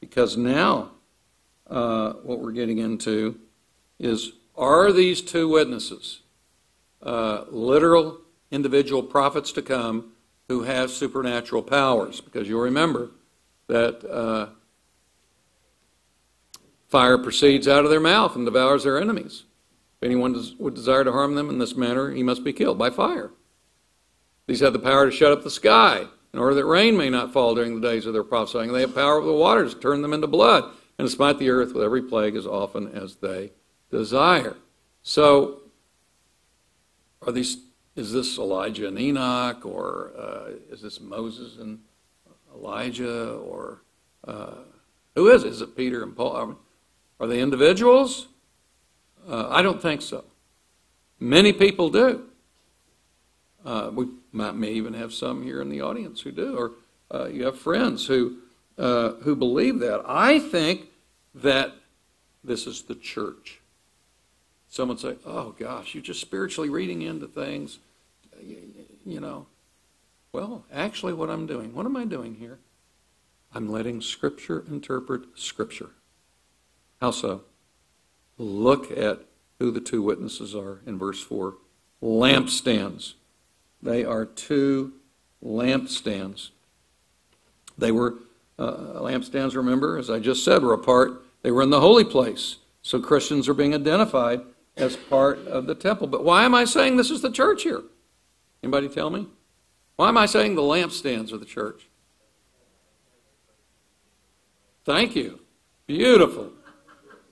Because now uh, what we're getting into is are these two witnesses uh, literal individual prophets to come who have supernatural powers. Because you'll remember that uh, fire proceeds out of their mouth and devours their enemies. If anyone would desire to harm them in this manner, he must be killed by fire. These have the power to shut up the sky in order that rain may not fall during the days of their prophesying. They have power over the waters to turn them into blood and to smite the earth with every plague as often as they desire. So, are these is this Elijah and Enoch, or uh, is this Moses and Elijah, or uh, who is it? Is it Peter and Paul? Are they individuals? Uh, I don't think so. Many people do. Uh, we might, may even have some here in the audience who do, or uh, you have friends who uh, who believe that. I think that this is the church. Someone say, "Oh gosh, you're just spiritually reading into things," you, you know. Well, actually, what I'm doing, what am I doing here? I'm letting Scripture interpret Scripture. How so? Look at who the two witnesses are in verse 4 lampstands. They are two lampstands. They were, uh, lampstands, remember, as I just said, were a part, they were in the holy place. So Christians are being identified as part of the temple. But why am I saying this is the church here? Anybody tell me? Why am I saying the lampstands are the church? Thank you. Beautiful.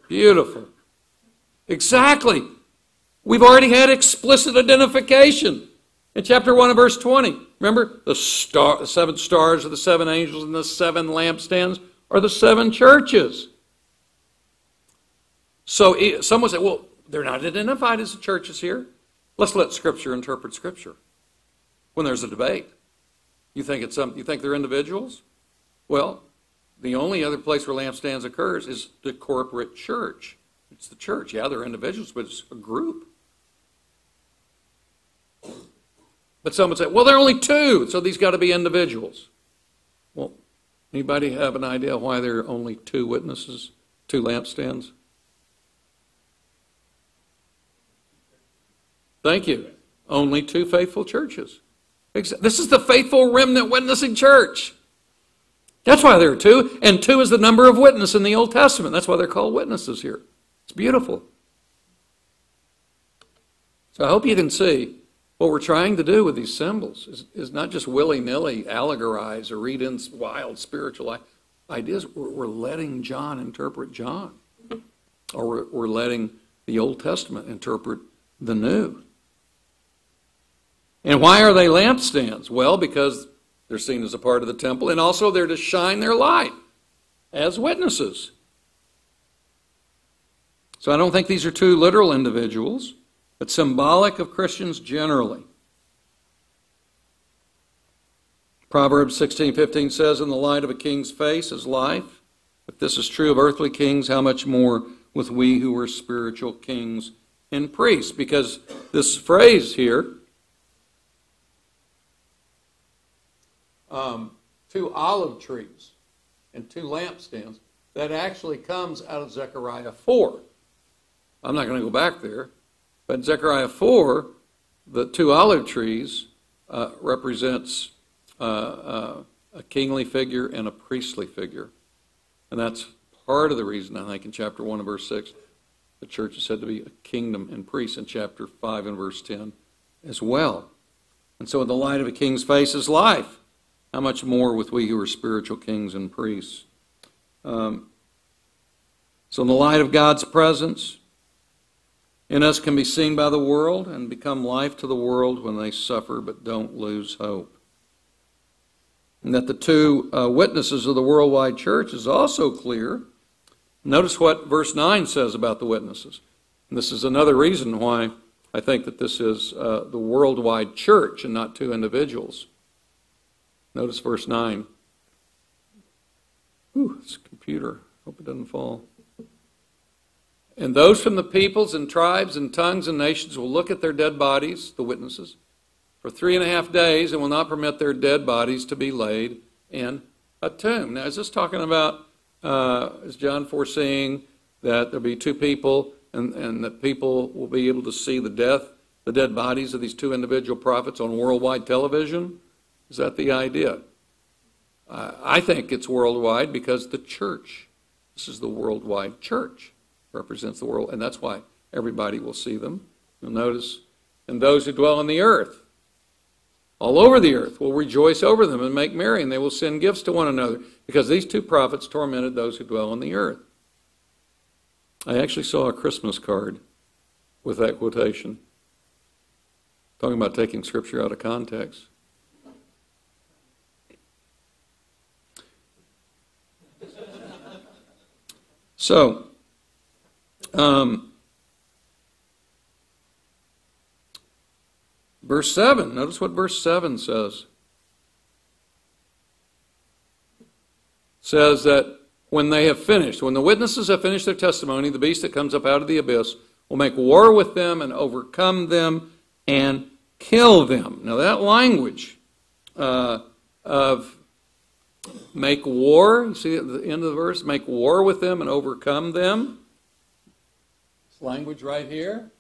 Beautiful. Exactly. We've already had explicit identification in chapter 1 and verse 20. Remember, the, star, the seven stars are the seven angels, and the seven lampstands are the seven churches. So someone say, well, they're not identified as the churches here. Let's let Scripture interpret Scripture. When there's a debate, you think it's some, you think they're individuals? Well, the only other place where lampstands occurs is the corporate church. It's the church. Yeah, they're individuals, but it's a group. But some would say, well, there are only two, so these got to be individuals. Well, anybody have an idea why there are only two witnesses, two lampstands? Thank you. Only two faithful churches. This is the faithful remnant witnessing church. That's why there are two, and two is the number of witness in the Old Testament. That's why they're called witnesses here. It's beautiful. So I hope you can see what we're trying to do with these symbols is, is not just willy nilly allegorize or read in wild spiritual ideas. We're, we're letting John interpret John, or we're, we're letting the Old Testament interpret the New. And why are they lampstands? Well, because they're seen as a part of the temple, and also they're to shine their light as witnesses. So I don't think these are two literal individuals, but symbolic of Christians generally. Proverbs 16:15 says, "In the light of a king's face is life. If this is true of earthly kings, how much more with we who are spiritual kings and priests?" Because this phrase here, um, two olive trees and two lampstands, that actually comes out of Zechariah 4. I'm not going to go back there. But in Zechariah 4, the two olive trees uh, represents uh, uh, a kingly figure and a priestly figure. And that's part of the reason, I think, in chapter 1 and verse 6, the church is said to be a kingdom and priest in chapter 5 and verse 10 as well. And so, in the light of a king's face is life. How much more with we who are spiritual kings and priests? Um, so, in the light of God's presence, in us can be seen by the world and become life to the world when they suffer but don't lose hope. And that the two uh, witnesses of the worldwide church is also clear. Notice what verse 9 says about the witnesses. And this is another reason why I think that this is uh, the worldwide church and not two individuals. Notice verse 9. Ooh, this computer. Hope it doesn't fall. And those from the peoples and tribes and tongues and nations will look at their dead bodies, the witnesses, for three and a half days and will not permit their dead bodies to be laid in a tomb. Now, is this talking about, uh, is John foreseeing that there'll be two people and, and that people will be able to see the death, the dead bodies of these two individual prophets on worldwide television? Is that the idea? Uh, I think it's worldwide because the church, this is the worldwide church represents the world, and that's why everybody will see them. You'll notice, and those who dwell on the earth, all over the earth, will rejoice over them and make merry, and they will send gifts to one another, because these two prophets tormented those who dwell on the earth. I actually saw a Christmas card with that quotation, talking about taking Scripture out of context. So, um, verse 7, notice what verse 7 says. says that when they have finished, when the witnesses have finished their testimony, the beast that comes up out of the abyss will make war with them and overcome them and kill them. Now, that language uh, of make war, you see at the end of the verse, make war with them and overcome them. Language right here,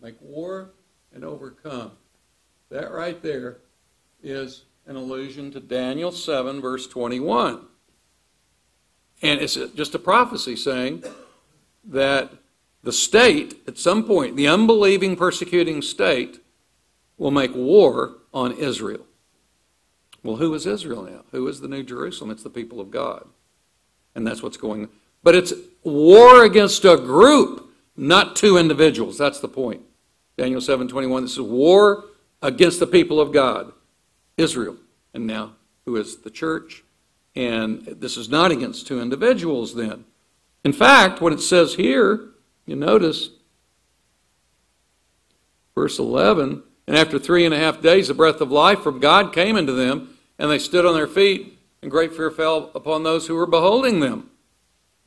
make war and overcome. That right there is an allusion to Daniel 7, verse 21. And it's just a prophecy saying that the state, at some point, the unbelieving, persecuting state, will make war on Israel. Well, who is Israel now? Who is the New Jerusalem? It's the people of God. And that's what's going on. But it's war against a group, not two individuals. That's the point. Daniel 7:21 this is war against the people of God, Israel. And now who is the church? And this is not against two individuals then. In fact, what it says here, you notice verse 11, and after three and a half days, the breath of life from God came into them, and they stood on their feet, and great fear fell upon those who were beholding them.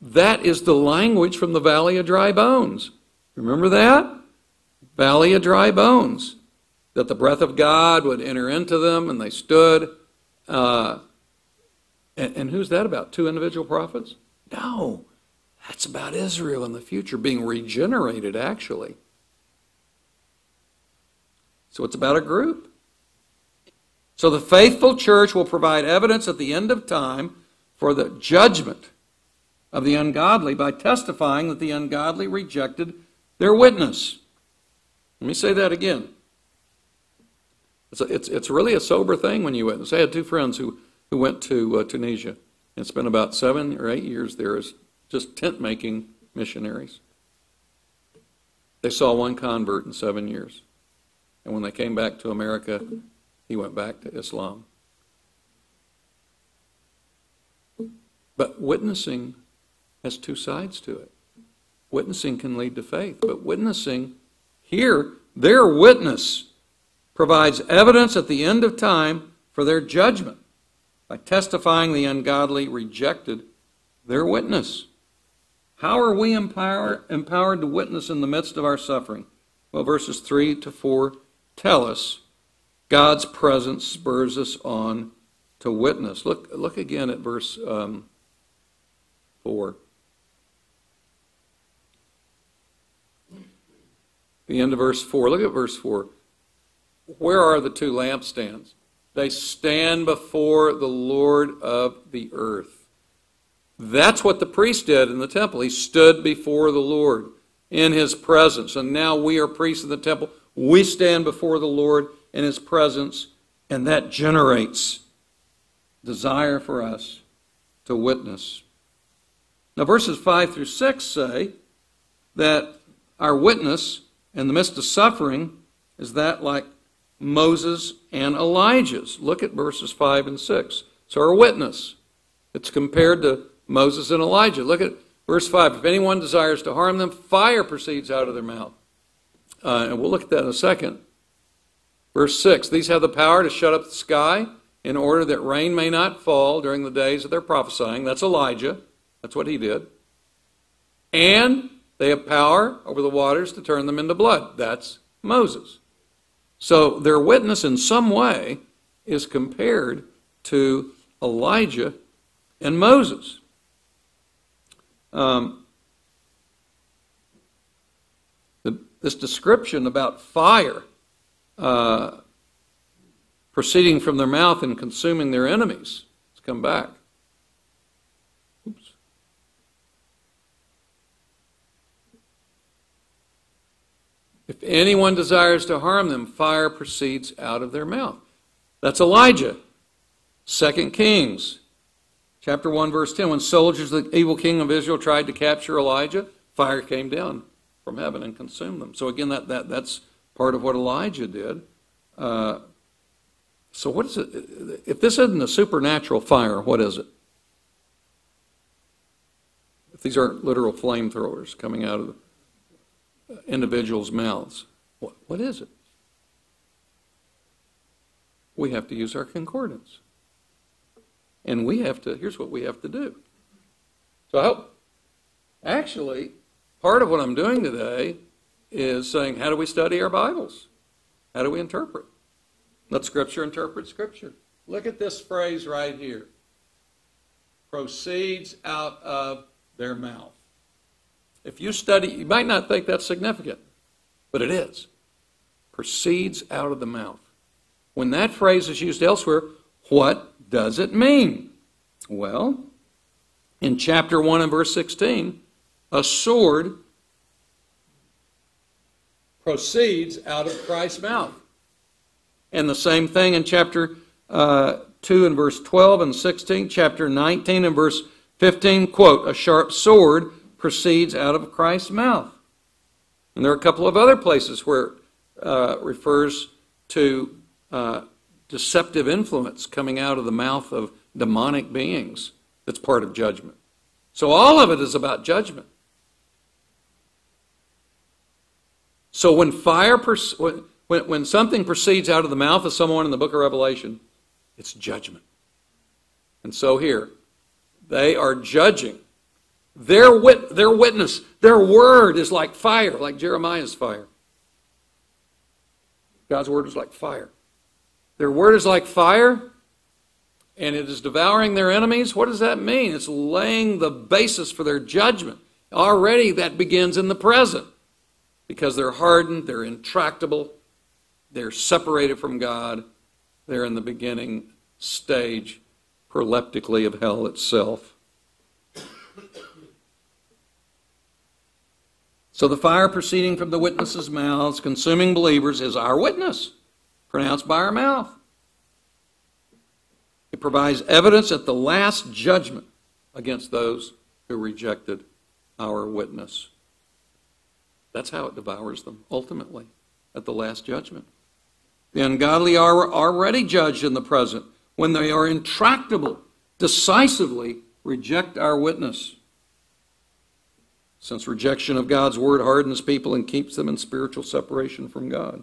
That is the language from the valley of dry bones. Remember that? Valley of dry bones. That the breath of God would enter into them, and they stood. Uh, and, and who's that about? Two individual prophets? No. That's about Israel in the future being regenerated, actually. So it's about a group. So the faithful church will provide evidence at the end of time for the judgment of the ungodly by testifying that the ungodly rejected their witness. Let me say that again. It's, a, it's, it's really a sober thing when you witness. I had two friends who, who went to uh, Tunisia and spent about seven or eight years there as just tent making missionaries. They saw one convert in seven years. And when they came back to America, he went back to Islam. But witnessing has two sides to it. Witnessing can lead to faith, but witnessing here, their witness provides evidence at the end of time for their judgment by testifying the ungodly rejected their witness. How are we empower, empowered to witness in the midst of our suffering? Well, verses 3 to 4 tell us God's presence spurs us on to witness. Look, look again at verse um, 4. The end of verse 4. Look at verse 4. Where are the two lampstands? They stand before the Lord of the earth. That's what the priest did in the temple. He stood before the Lord in his presence. And now we are priests in the temple. We stand before the Lord in his presence, and that generates desire for us to witness. Now, verses 5 through 6 say that our witness in the midst of suffering is that like Moses and Elijah's. Look at verses 5 and 6. So, our witness, it's compared to Moses and Elijah. Look at verse 5. If anyone desires to harm them, fire proceeds out of their mouth. Uh, and we'll look at that in a second. Verse 6 These have the power to shut up the sky in order that rain may not fall during the days of their prophesying. That's Elijah. That's what he did. And they have power over the waters to turn them into blood. That's Moses. So their witness in some way is compared to Elijah and Moses. Um, the, this description about fire uh, proceeding from their mouth and consuming their enemies. Let's come back. If anyone desires to harm them, fire proceeds out of their mouth. That's Elijah. Second Kings, chapter 1, verse 10. When soldiers of the evil king of Israel tried to capture Elijah, fire came down from heaven and consumed them. So again, that, that, that's part of what Elijah did. Uh, so, what is it? If this isn't a supernatural fire, what is it? If these aren't literal flamethrowers coming out of individuals' mouths, what, what is it? We have to use our concordance. And we have to, here's what we have to do So I hope, actually, part of what I'm doing today is saying, how do we study our Bibles? How do we interpret? Let Scripture interpret Scripture. Look at this phrase right here proceeds out of their mouth. If you study, you might not think that's significant, but it is. Proceeds out of the mouth. When that phrase is used elsewhere, what does it mean? Well, in chapter 1 and verse 16, a sword proceeds out of Christ's mouth. And the same thing in chapter uh, 2 and verse 12 and 16, chapter 19 and verse 15, quote, a sharp sword proceeds out of Christ's mouth. And there are a couple of other places where uh, refers to uh, deceptive influence coming out of the mouth of demonic beings that's part of judgment. So all of it is about judgment. So when fire, when, when something proceeds out of the mouth of someone in the book of Revelation, it's judgment. And so here, they are judging. Their, wit, their witness, their word is like fire, like Jeremiah's fire. God's word is like fire. Their word is like fire, and it is devouring their enemies. What does that mean? It's laying the basis for their judgment. Already that begins in the present because they're hardened, they're intractable, they're separated from God, they're in the beginning stage, proleptically, of hell itself. So the fire proceeding from the witnesses' mouths, consuming believers, is our witness, pronounced by our mouth. It provides evidence at the last judgment against those who rejected our witness. That's how it devours them, ultimately, at the last judgment. The ungodly are already judged in the present when they are intractable, decisively reject our witness. Since rejection of God's word hardens people and keeps them in spiritual separation from God.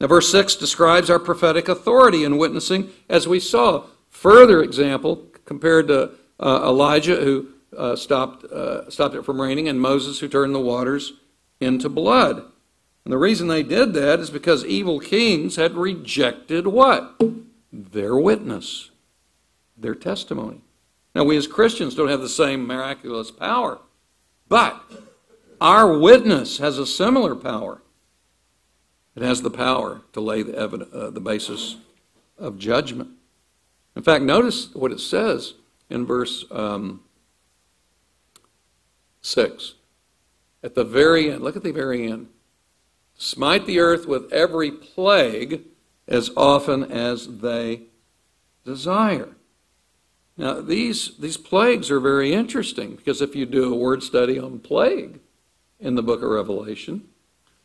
Now, verse 6 describes our prophetic authority in witnessing, as we saw. Further example, compared to uh, Elijah, who uh, stopped, uh, stopped it from raining, and Moses, who turned the waters into blood. And the reason they did that is because evil kings had rejected what? their witness, their testimony. Now, we as Christians don't have the same miraculous power, but our witness has a similar power. It has the power to lay the, evidence, uh, the basis of judgment. In fact, notice what it says in verse um, 6. At the very end, look at the very end. Smite the earth with every plague as often as they desire. Now, these, these plagues are very interesting because if you do a word study on plague in the book of Revelation,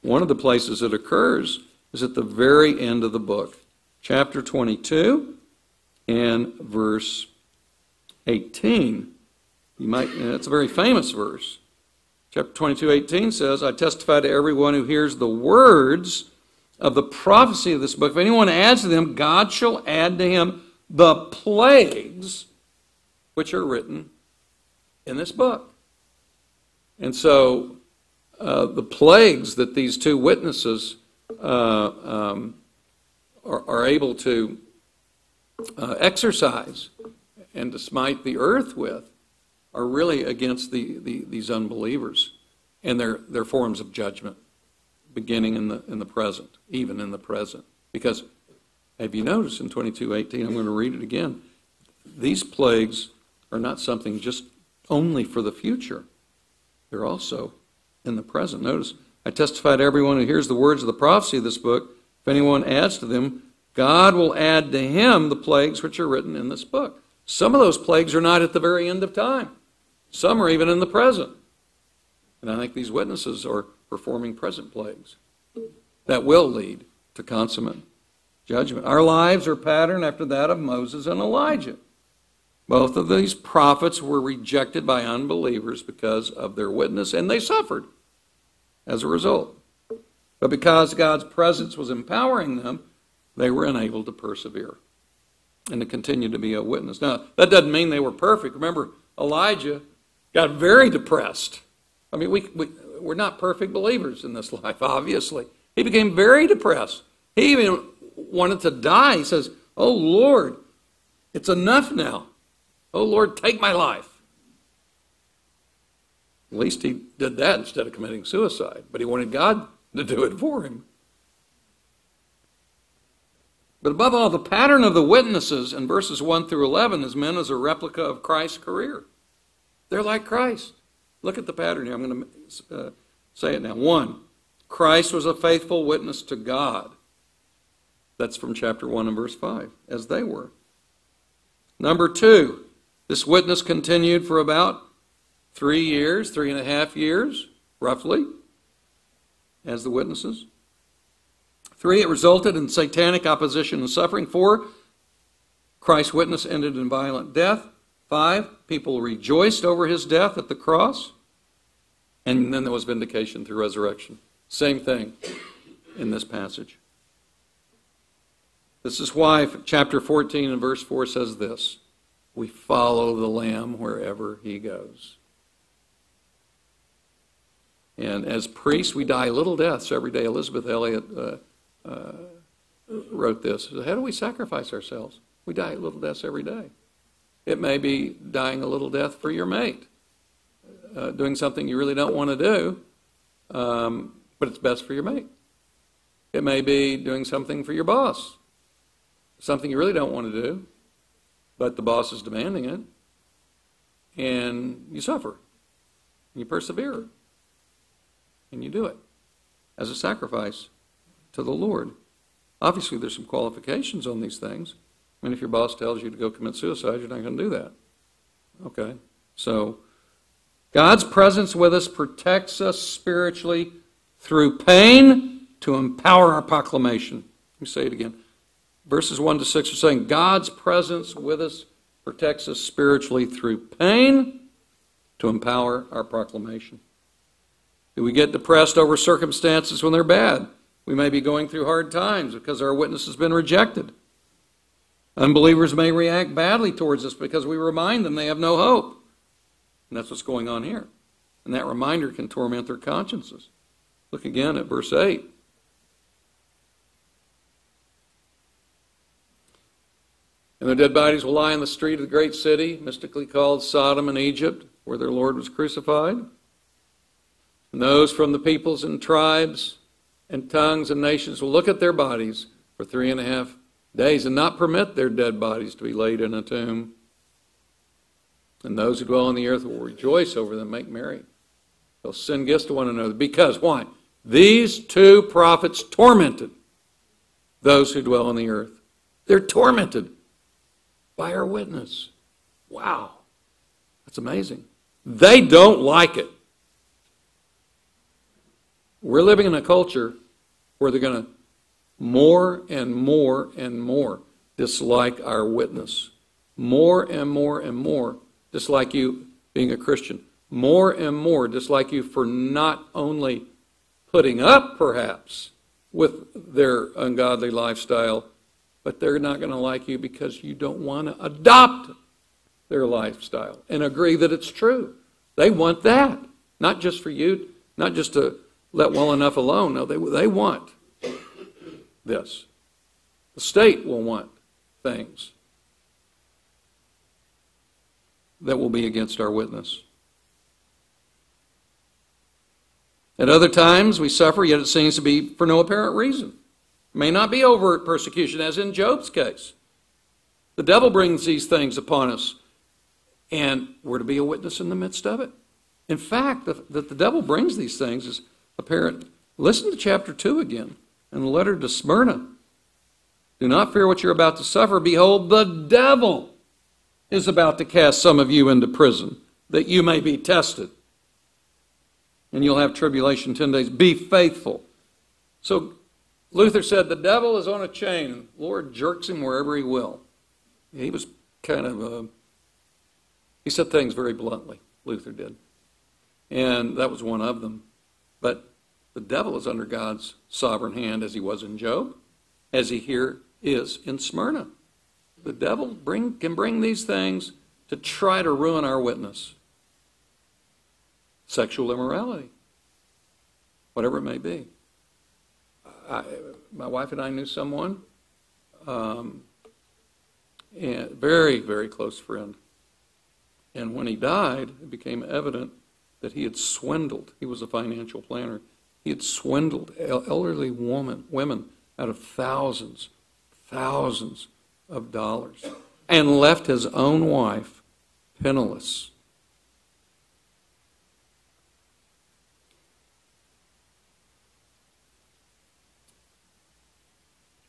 one of the places it occurs is at the very end of the book, chapter 22 and verse 18. You might, it's a very famous verse. Chapter 22, 18 says, I testify to everyone who hears the words of the prophecy of this book, if anyone adds to them, God shall add to him the plagues which are written in this book. And so uh, the plagues that these two witnesses uh, um, are, are, able to uh, exercise and to smite the earth with are really against the, the, these unbelievers and their, their forms of judgment beginning in the, in the present, even in the present. Because have you noticed in 22:18, I'm going to read it again. These plagues are not something just only for the future. They're also in the present. Notice, I testify to everyone who hears the words of the prophecy of this book. If anyone adds to them, God will add to him the plagues which are written in this book. Some of those plagues are not at the very end of time. Some are even in the present. And I think these witnesses are performing present plagues that will lead to consummate judgment. Our lives are patterned after that of Moses and Elijah. Both of these prophets were rejected by unbelievers because of their witness, and they suffered as a result. But because God's presence was empowering them, they were enabled to persevere and to continue to be a witness. Now, that doesn't mean they were perfect. Remember, Elijah got very depressed. I mean, we, we, we're not perfect believers in this life, obviously. He became very depressed. He even wanted to die. He says, Oh Lord, it's enough now. Oh Lord, take my life. At least he did that instead of committing suicide, but he wanted God to do it for him. But above all, the pattern of the witnesses in verses 1 through 11 is meant as a replica of Christ's career. They're like Christ. Look at the pattern here. I'm going to uh, say it now. One, Christ was a faithful witness to God. That's from chapter 1 and verse 5, as they were. Number two, this witness continued for about three years, three and a half years, roughly, as the witnesses. Three, it resulted in satanic opposition and suffering. Four, Christ's witness ended in violent death. Five, people rejoiced over his death at the cross. And then there was vindication through resurrection. Same thing in this passage. This is why chapter 14 and verse 4 says this We follow the Lamb wherever he goes. And as priests, we die little deaths every day. Elisabeth Elliot uh, uh, wrote this. How do we sacrifice ourselves? We die little deaths every day. It may be dying a little death for your mate, uh, doing something you really don't want to do, um, but it's best for your mate. It may be doing something for your boss, something you really don't want to do, but the boss is demanding it, and you suffer, and you persevere, and you do it as a sacrifice to the Lord. Obviously, there's some qualifications on these things. I mean, if your boss tells you to go commit suicide, you're not going to do that. Okay? So, God's presence with us protects us spiritually through pain to empower our proclamation. Let me say it again. Verses 1 to 6 are saying God's presence with us protects us spiritually through pain to empower our proclamation. Do we get depressed over circumstances when they're bad? We may be going through hard times because our witness has been rejected. Unbelievers may react badly towards us because we remind them they have no hope. And that's what's going on here. And that reminder can torment their consciences. Look again at verse 8. And their dead bodies will lie in the street of the great city, mystically called Sodom and Egypt, where their Lord was crucified. And those from the peoples and tribes and tongues and nations will look at their bodies for three and a half days and not permit their dead bodies to be laid in a tomb. And those who dwell on the earth will rejoice over them, make merry. They'll send gifts to one another. Because, why? These two prophets tormented those who dwell on the earth. They're tormented by our witness. Wow. That's amazing. They don't like it. We're living in a culture where they're going to more and more and more dislike our witness. More and more and more dislike you being a Christian. More and more dislike you for not only putting up, perhaps, with their ungodly lifestyle, but they're not going to like you because you don't want to adopt their lifestyle and agree that it's true. They want that, not just for you, not just to let well enough alone. No, they, they want this. The state will want things that will be against our witness. At other times, we suffer, yet it seems to be for no apparent reason. May not be overt persecution, as in Job's case. The devil brings these things upon us, and we're to be a witness in the midst of it. In fact, that the, the devil brings these things is apparent. Listen to chapter 2 again and the letter to Smyrna. Do not fear what you're about to suffer. Behold, the devil is about to cast some of you into prison, that you may be tested. And you'll have tribulation 10 days. Be faithful. So Luther said the devil is on a chain. The Lord jerks him wherever he will. He was kind of, uh, he said things very bluntly, Luther did. And that was one of them. But the devil is under God's sovereign hand as he was in Job, as he here is in Smyrna. The devil bring, can bring these things to try to ruin our witness. Sexual immorality, whatever it may be. I, my wife and I knew someone, um, and very, very close friend. And when he died, it became evident that he had swindled. He was a financial planner. He had swindled elderly woman, women out of thousands, thousands of dollars, and left his own wife penniless.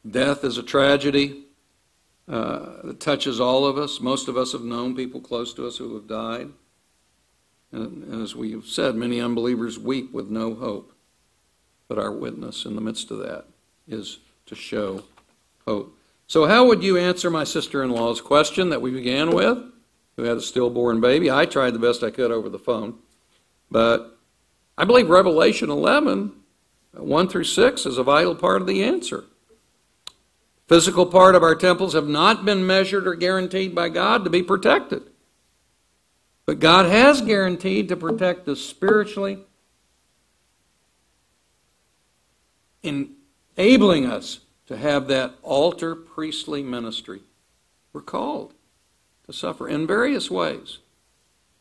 Death is a tragedy uh, that touches all of us. Most of us have known people close to us who have died. And as we have said, many unbelievers weep with no hope. But our witness in the midst of that is to show hope. So, how would you answer my sister in law's question that we began with, who had a stillborn baby? I tried the best I could over the phone. But I believe Revelation 11, 1 through 6, is a vital part of the answer. Physical part of our temples have not been measured or guaranteed by God to be protected. But God has guaranteed to protect us spiritually, enabling us to have that altar priestly ministry. We're called to suffer in various ways,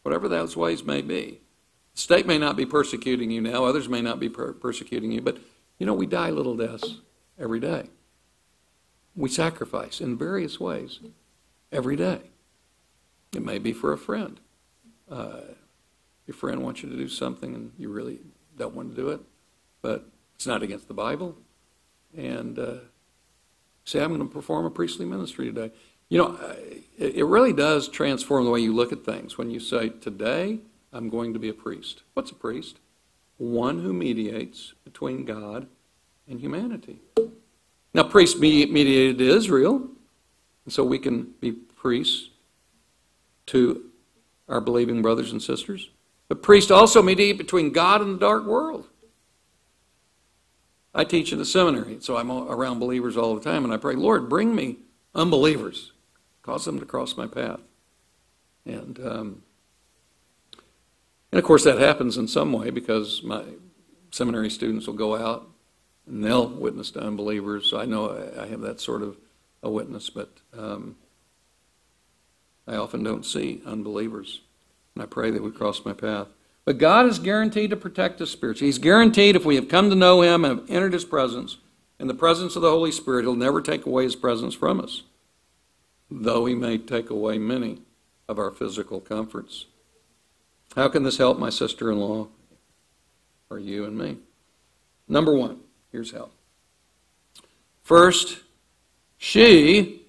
whatever those ways may be. The state may not be persecuting you now, others may not be per- persecuting you, but you know, we die little deaths every day. We sacrifice in various ways every day. It may be for a friend. Uh, your friend wants you to do something and you really don't want to do it, but it's not against the Bible. And uh, say, I'm going to perform a priestly ministry today. You know, it really does transform the way you look at things when you say, Today, I'm going to be a priest. What's a priest? One who mediates between God and humanity. Now, priests mediated to Israel, and so we can be priests to our believing brothers and sisters. But priests also mediate between God and the dark world. I teach in a seminary, so I'm around believers all the time, and I pray, Lord, bring me unbelievers, cause them to cross my path. And, um, and of course, that happens in some way because my seminary students will go out and they'll witness to unbelievers. I know I have that sort of a witness, but um, I often don't see unbelievers. And I pray that we cross my path. But God is guaranteed to protect us spiritually. He's guaranteed if we have come to know Him and have entered His presence, in the presence of the Holy Spirit, He'll never take away His presence from us, though He may take away many of our physical comforts. How can this help my sister in law or you and me? Number one, Here's how. First, she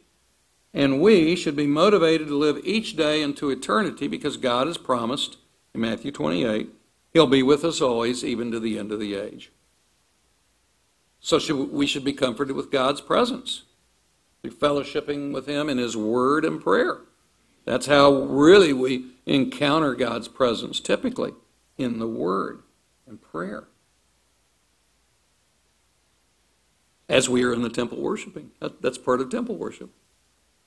and we should be motivated to live each day into eternity because God has promised in Matthew 28 He'll be with us always, even to the end of the age. So should, we should be comforted with God's presence, be fellowshipping with Him in His Word and prayer. That's how really we encounter God's presence, typically in the Word and prayer. As we are in the temple worshiping. That, that's part of temple worship.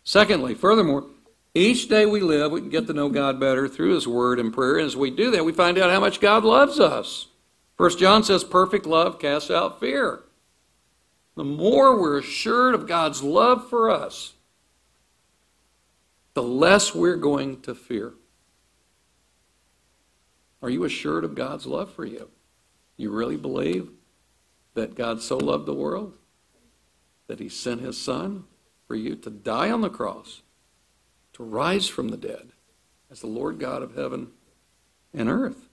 Secondly, furthermore, each day we live, we can get to know God better through His Word and prayer. And as we do that, we find out how much God loves us. First John says, perfect love casts out fear. The more we're assured of God's love for us, the less we're going to fear. Are you assured of God's love for you? You really believe that God so loved the world that he sent his son for you to die on the cross, to rise from the dead as the Lord God of heaven and earth.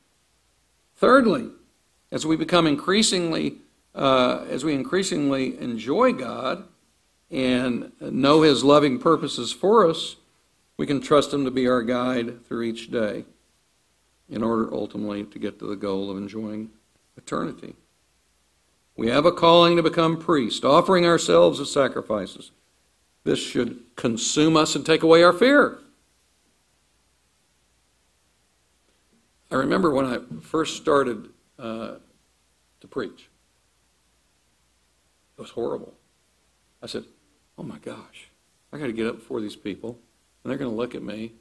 Thirdly, as we become increasingly, uh, as we increasingly enjoy God and know His loving purposes for us, we can trust Him to be our guide through each day in order ultimately to get to the goal of enjoying eternity. We have a calling to become priests, offering ourselves as sacrifices. This should consume us and take away our fear. I remember when I first started uh, to preach, it was horrible. I said, Oh my gosh, I got to get up before these people, and they're going to look at me.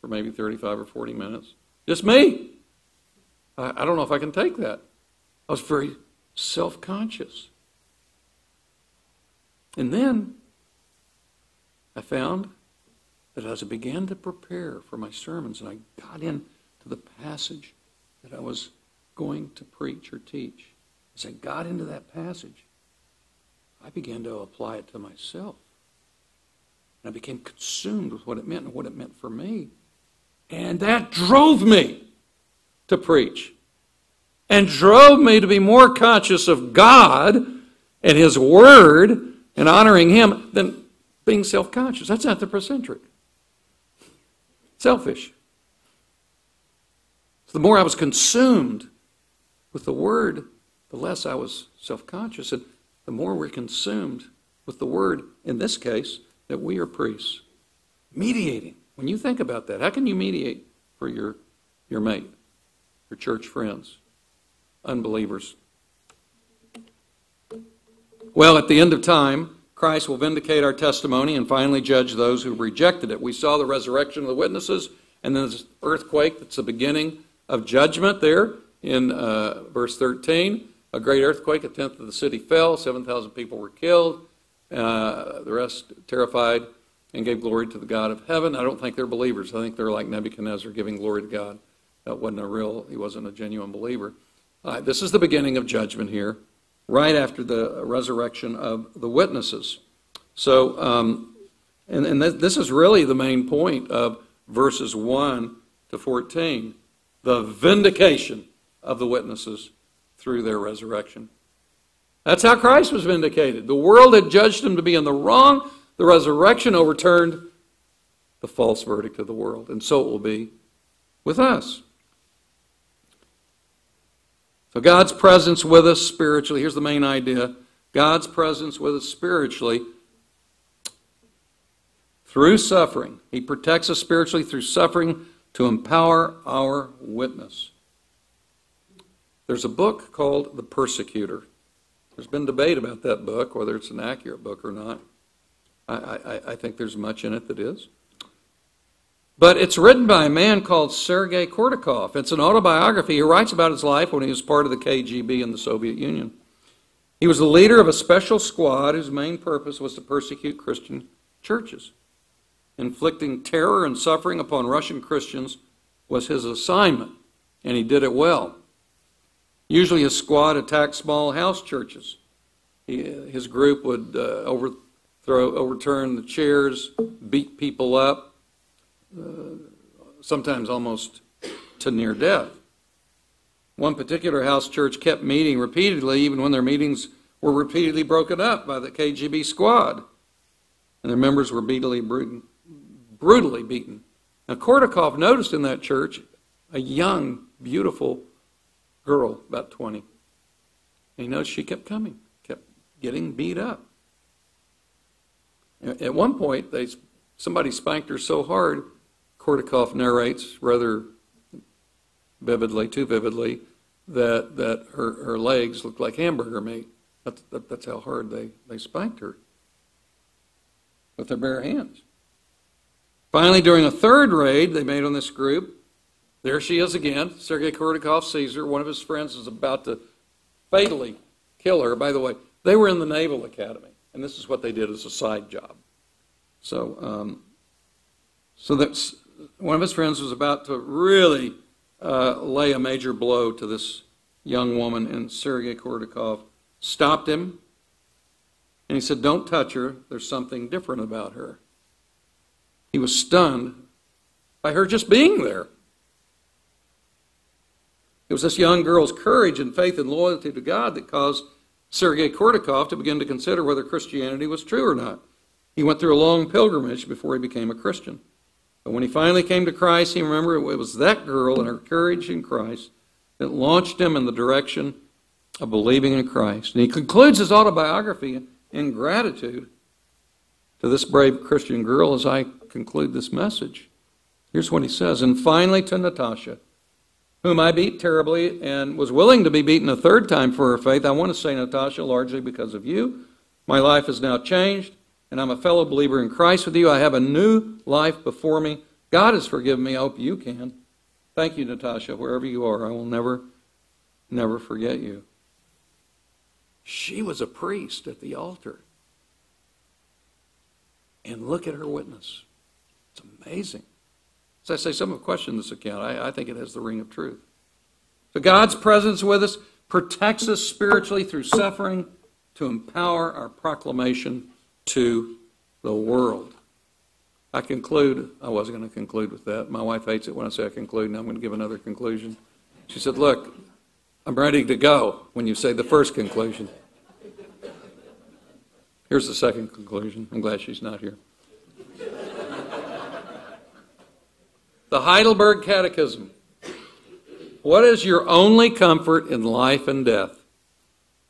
for maybe 35 or 40 minutes. Just me. I, I don't know if I can take that. I was very self conscious. And then I found that as I began to prepare for my sermons and I got into the passage that I was going to preach or teach, as I got into that passage, I began to apply it to myself. And I became consumed with what it meant and what it meant for me. And that drove me to preach and drove me to be more conscious of God and His Word and honoring Him than being self conscious. That's anthropocentric. Selfish. So the more I was consumed with the Word, the less I was self conscious. And the more we're consumed with the Word, in this case, that we are priests. Mediating. When you think about that, how can you mediate for your, your mate, your church friends, unbelievers? Well, at the end of time, Christ will vindicate our testimony and finally judge those who rejected it. We saw the resurrection of the witnesses and then this earthquake that's the beginning of judgment there in uh, verse 13. A great earthquake, a tenth of the city fell, 7,000 people were killed, uh, the rest terrified and gave glory to the God of heaven. I don't think they're believers. I think they're like Nebuchadnezzar giving glory to God. That wasn't a real, he wasn't a genuine believer. This is the beginning of judgment here right after the resurrection of the witnesses. So, um, and, and this is really the main point of verses 1 to 14 the vindication of the witnesses through their resurrection. That's how Christ was vindicated. The world had judged him to be in the wrong. The resurrection overturned the false verdict of the world. And so it will be with us. So God's presence with us spiritually, here's the main idea God's presence with us spiritually through suffering. He protects us spiritually through suffering to empower our witness. There's a book called The Persecutor. There's been debate about that book, whether it's an accurate book or not. I, I, I think there's much in it that is. But it's written by a man called Sergei Kourdakov. It's an autobiography. He writes about his life when he was part of the KGB in the Soviet Union. He was the leader of a special squad whose main purpose was to persecute Christian churches. Inflicting terror and suffering upon Russian Christians was his assignment, and he did it well. Usually, his squad attacked small house churches. He, his group would uh, overthrow, overturn the chairs, beat people up, Uh, sometimes almost to near death. One particular house church kept meeting repeatedly, even when their meetings were repeatedly broken up by the KGB squad, and their members were brutally, brutally beaten. Now, Kourdakov noticed in that church a young, beautiful girl, about 20. And he noticed she kept coming, kept getting beat up. At one point, they, somebody spanked her so hard Kourdakov narrates rather vividly, too vividly, that, that her, her legs looked like hamburger meat. That's, that, that's how hard they, they spanked her with their bare hands. Finally, during a third raid they made on this group, there she is again. Sergei Kourdakov sees her. One of his friends is about to fatally kill her. By the way, they were in the Naval Academy, and this is what they did as a side job. So, um, so that's one of his friends was about to really uh, lay a major blow to this young woman, and Sergei Kourdakov stopped him and he said, Don't touch her. There's something different about her. He was stunned by her just being there. It was this young girl's courage and faith and loyalty to God that caused Sergei Kourdakov to begin to consider whether Christianity was true or not. He went through a long pilgrimage before he became a Christian. But when he finally came to Christ, he remembered it was that girl and her courage in Christ that launched him in the direction of believing in Christ. And he concludes his autobiography in gratitude to this brave Christian girl as I conclude this message. Here's what he says And finally to Natasha, whom I beat terribly and was willing to be beaten a third time for her faith. I want to say, Natasha, largely because of you. My life has now changed and I'm a fellow believer in Christ with you. I have a new life before me. God has forgiven me. I hope you can. Thank you, Natasha, wherever you are. I will never, never forget you. She was a priest at the altar. And look at her witness. It's amazing. As I say, some have questioned this account. I, I think it has the ring of truth. So God's presence with us protects us spiritually through suffering to empower our proclamation to the world. I conclude, I wasn't going to conclude with that. My wife hates it when I say I conclude, and I'm going to give another conclusion. She said, Look, I'm ready to go when you say the first conclusion. Here's the second conclusion. I'm glad she's not here. the Heidelberg Catechism. What is your only comfort in life and death?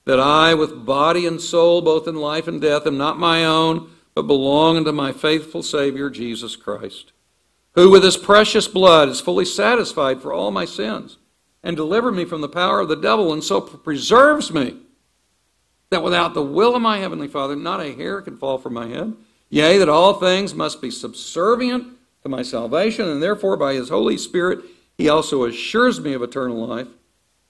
That I, with body and soul, both in life and death, am not my own but belong unto my faithful Savior, Jesus Christ, who with his precious blood is fully satisfied for all my sins, and delivered me from the power of the devil, and so preserves me, that without the will of my heavenly Father, not a hair can fall from my head. Yea, that all things must be subservient to my salvation, and therefore by his Holy Spirit he also assures me of eternal life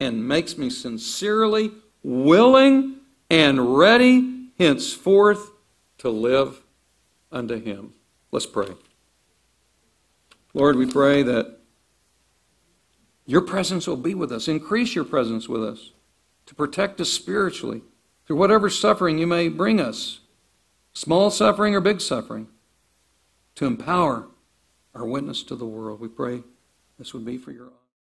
and makes me sincerely willing and ready henceforth to live unto him. Let's pray. Lord, we pray that your presence will be with us. Increase your presence with us to protect us spiritually through whatever suffering you may bring us, small suffering or big suffering, to empower our witness to the world. We pray this would be for your honor.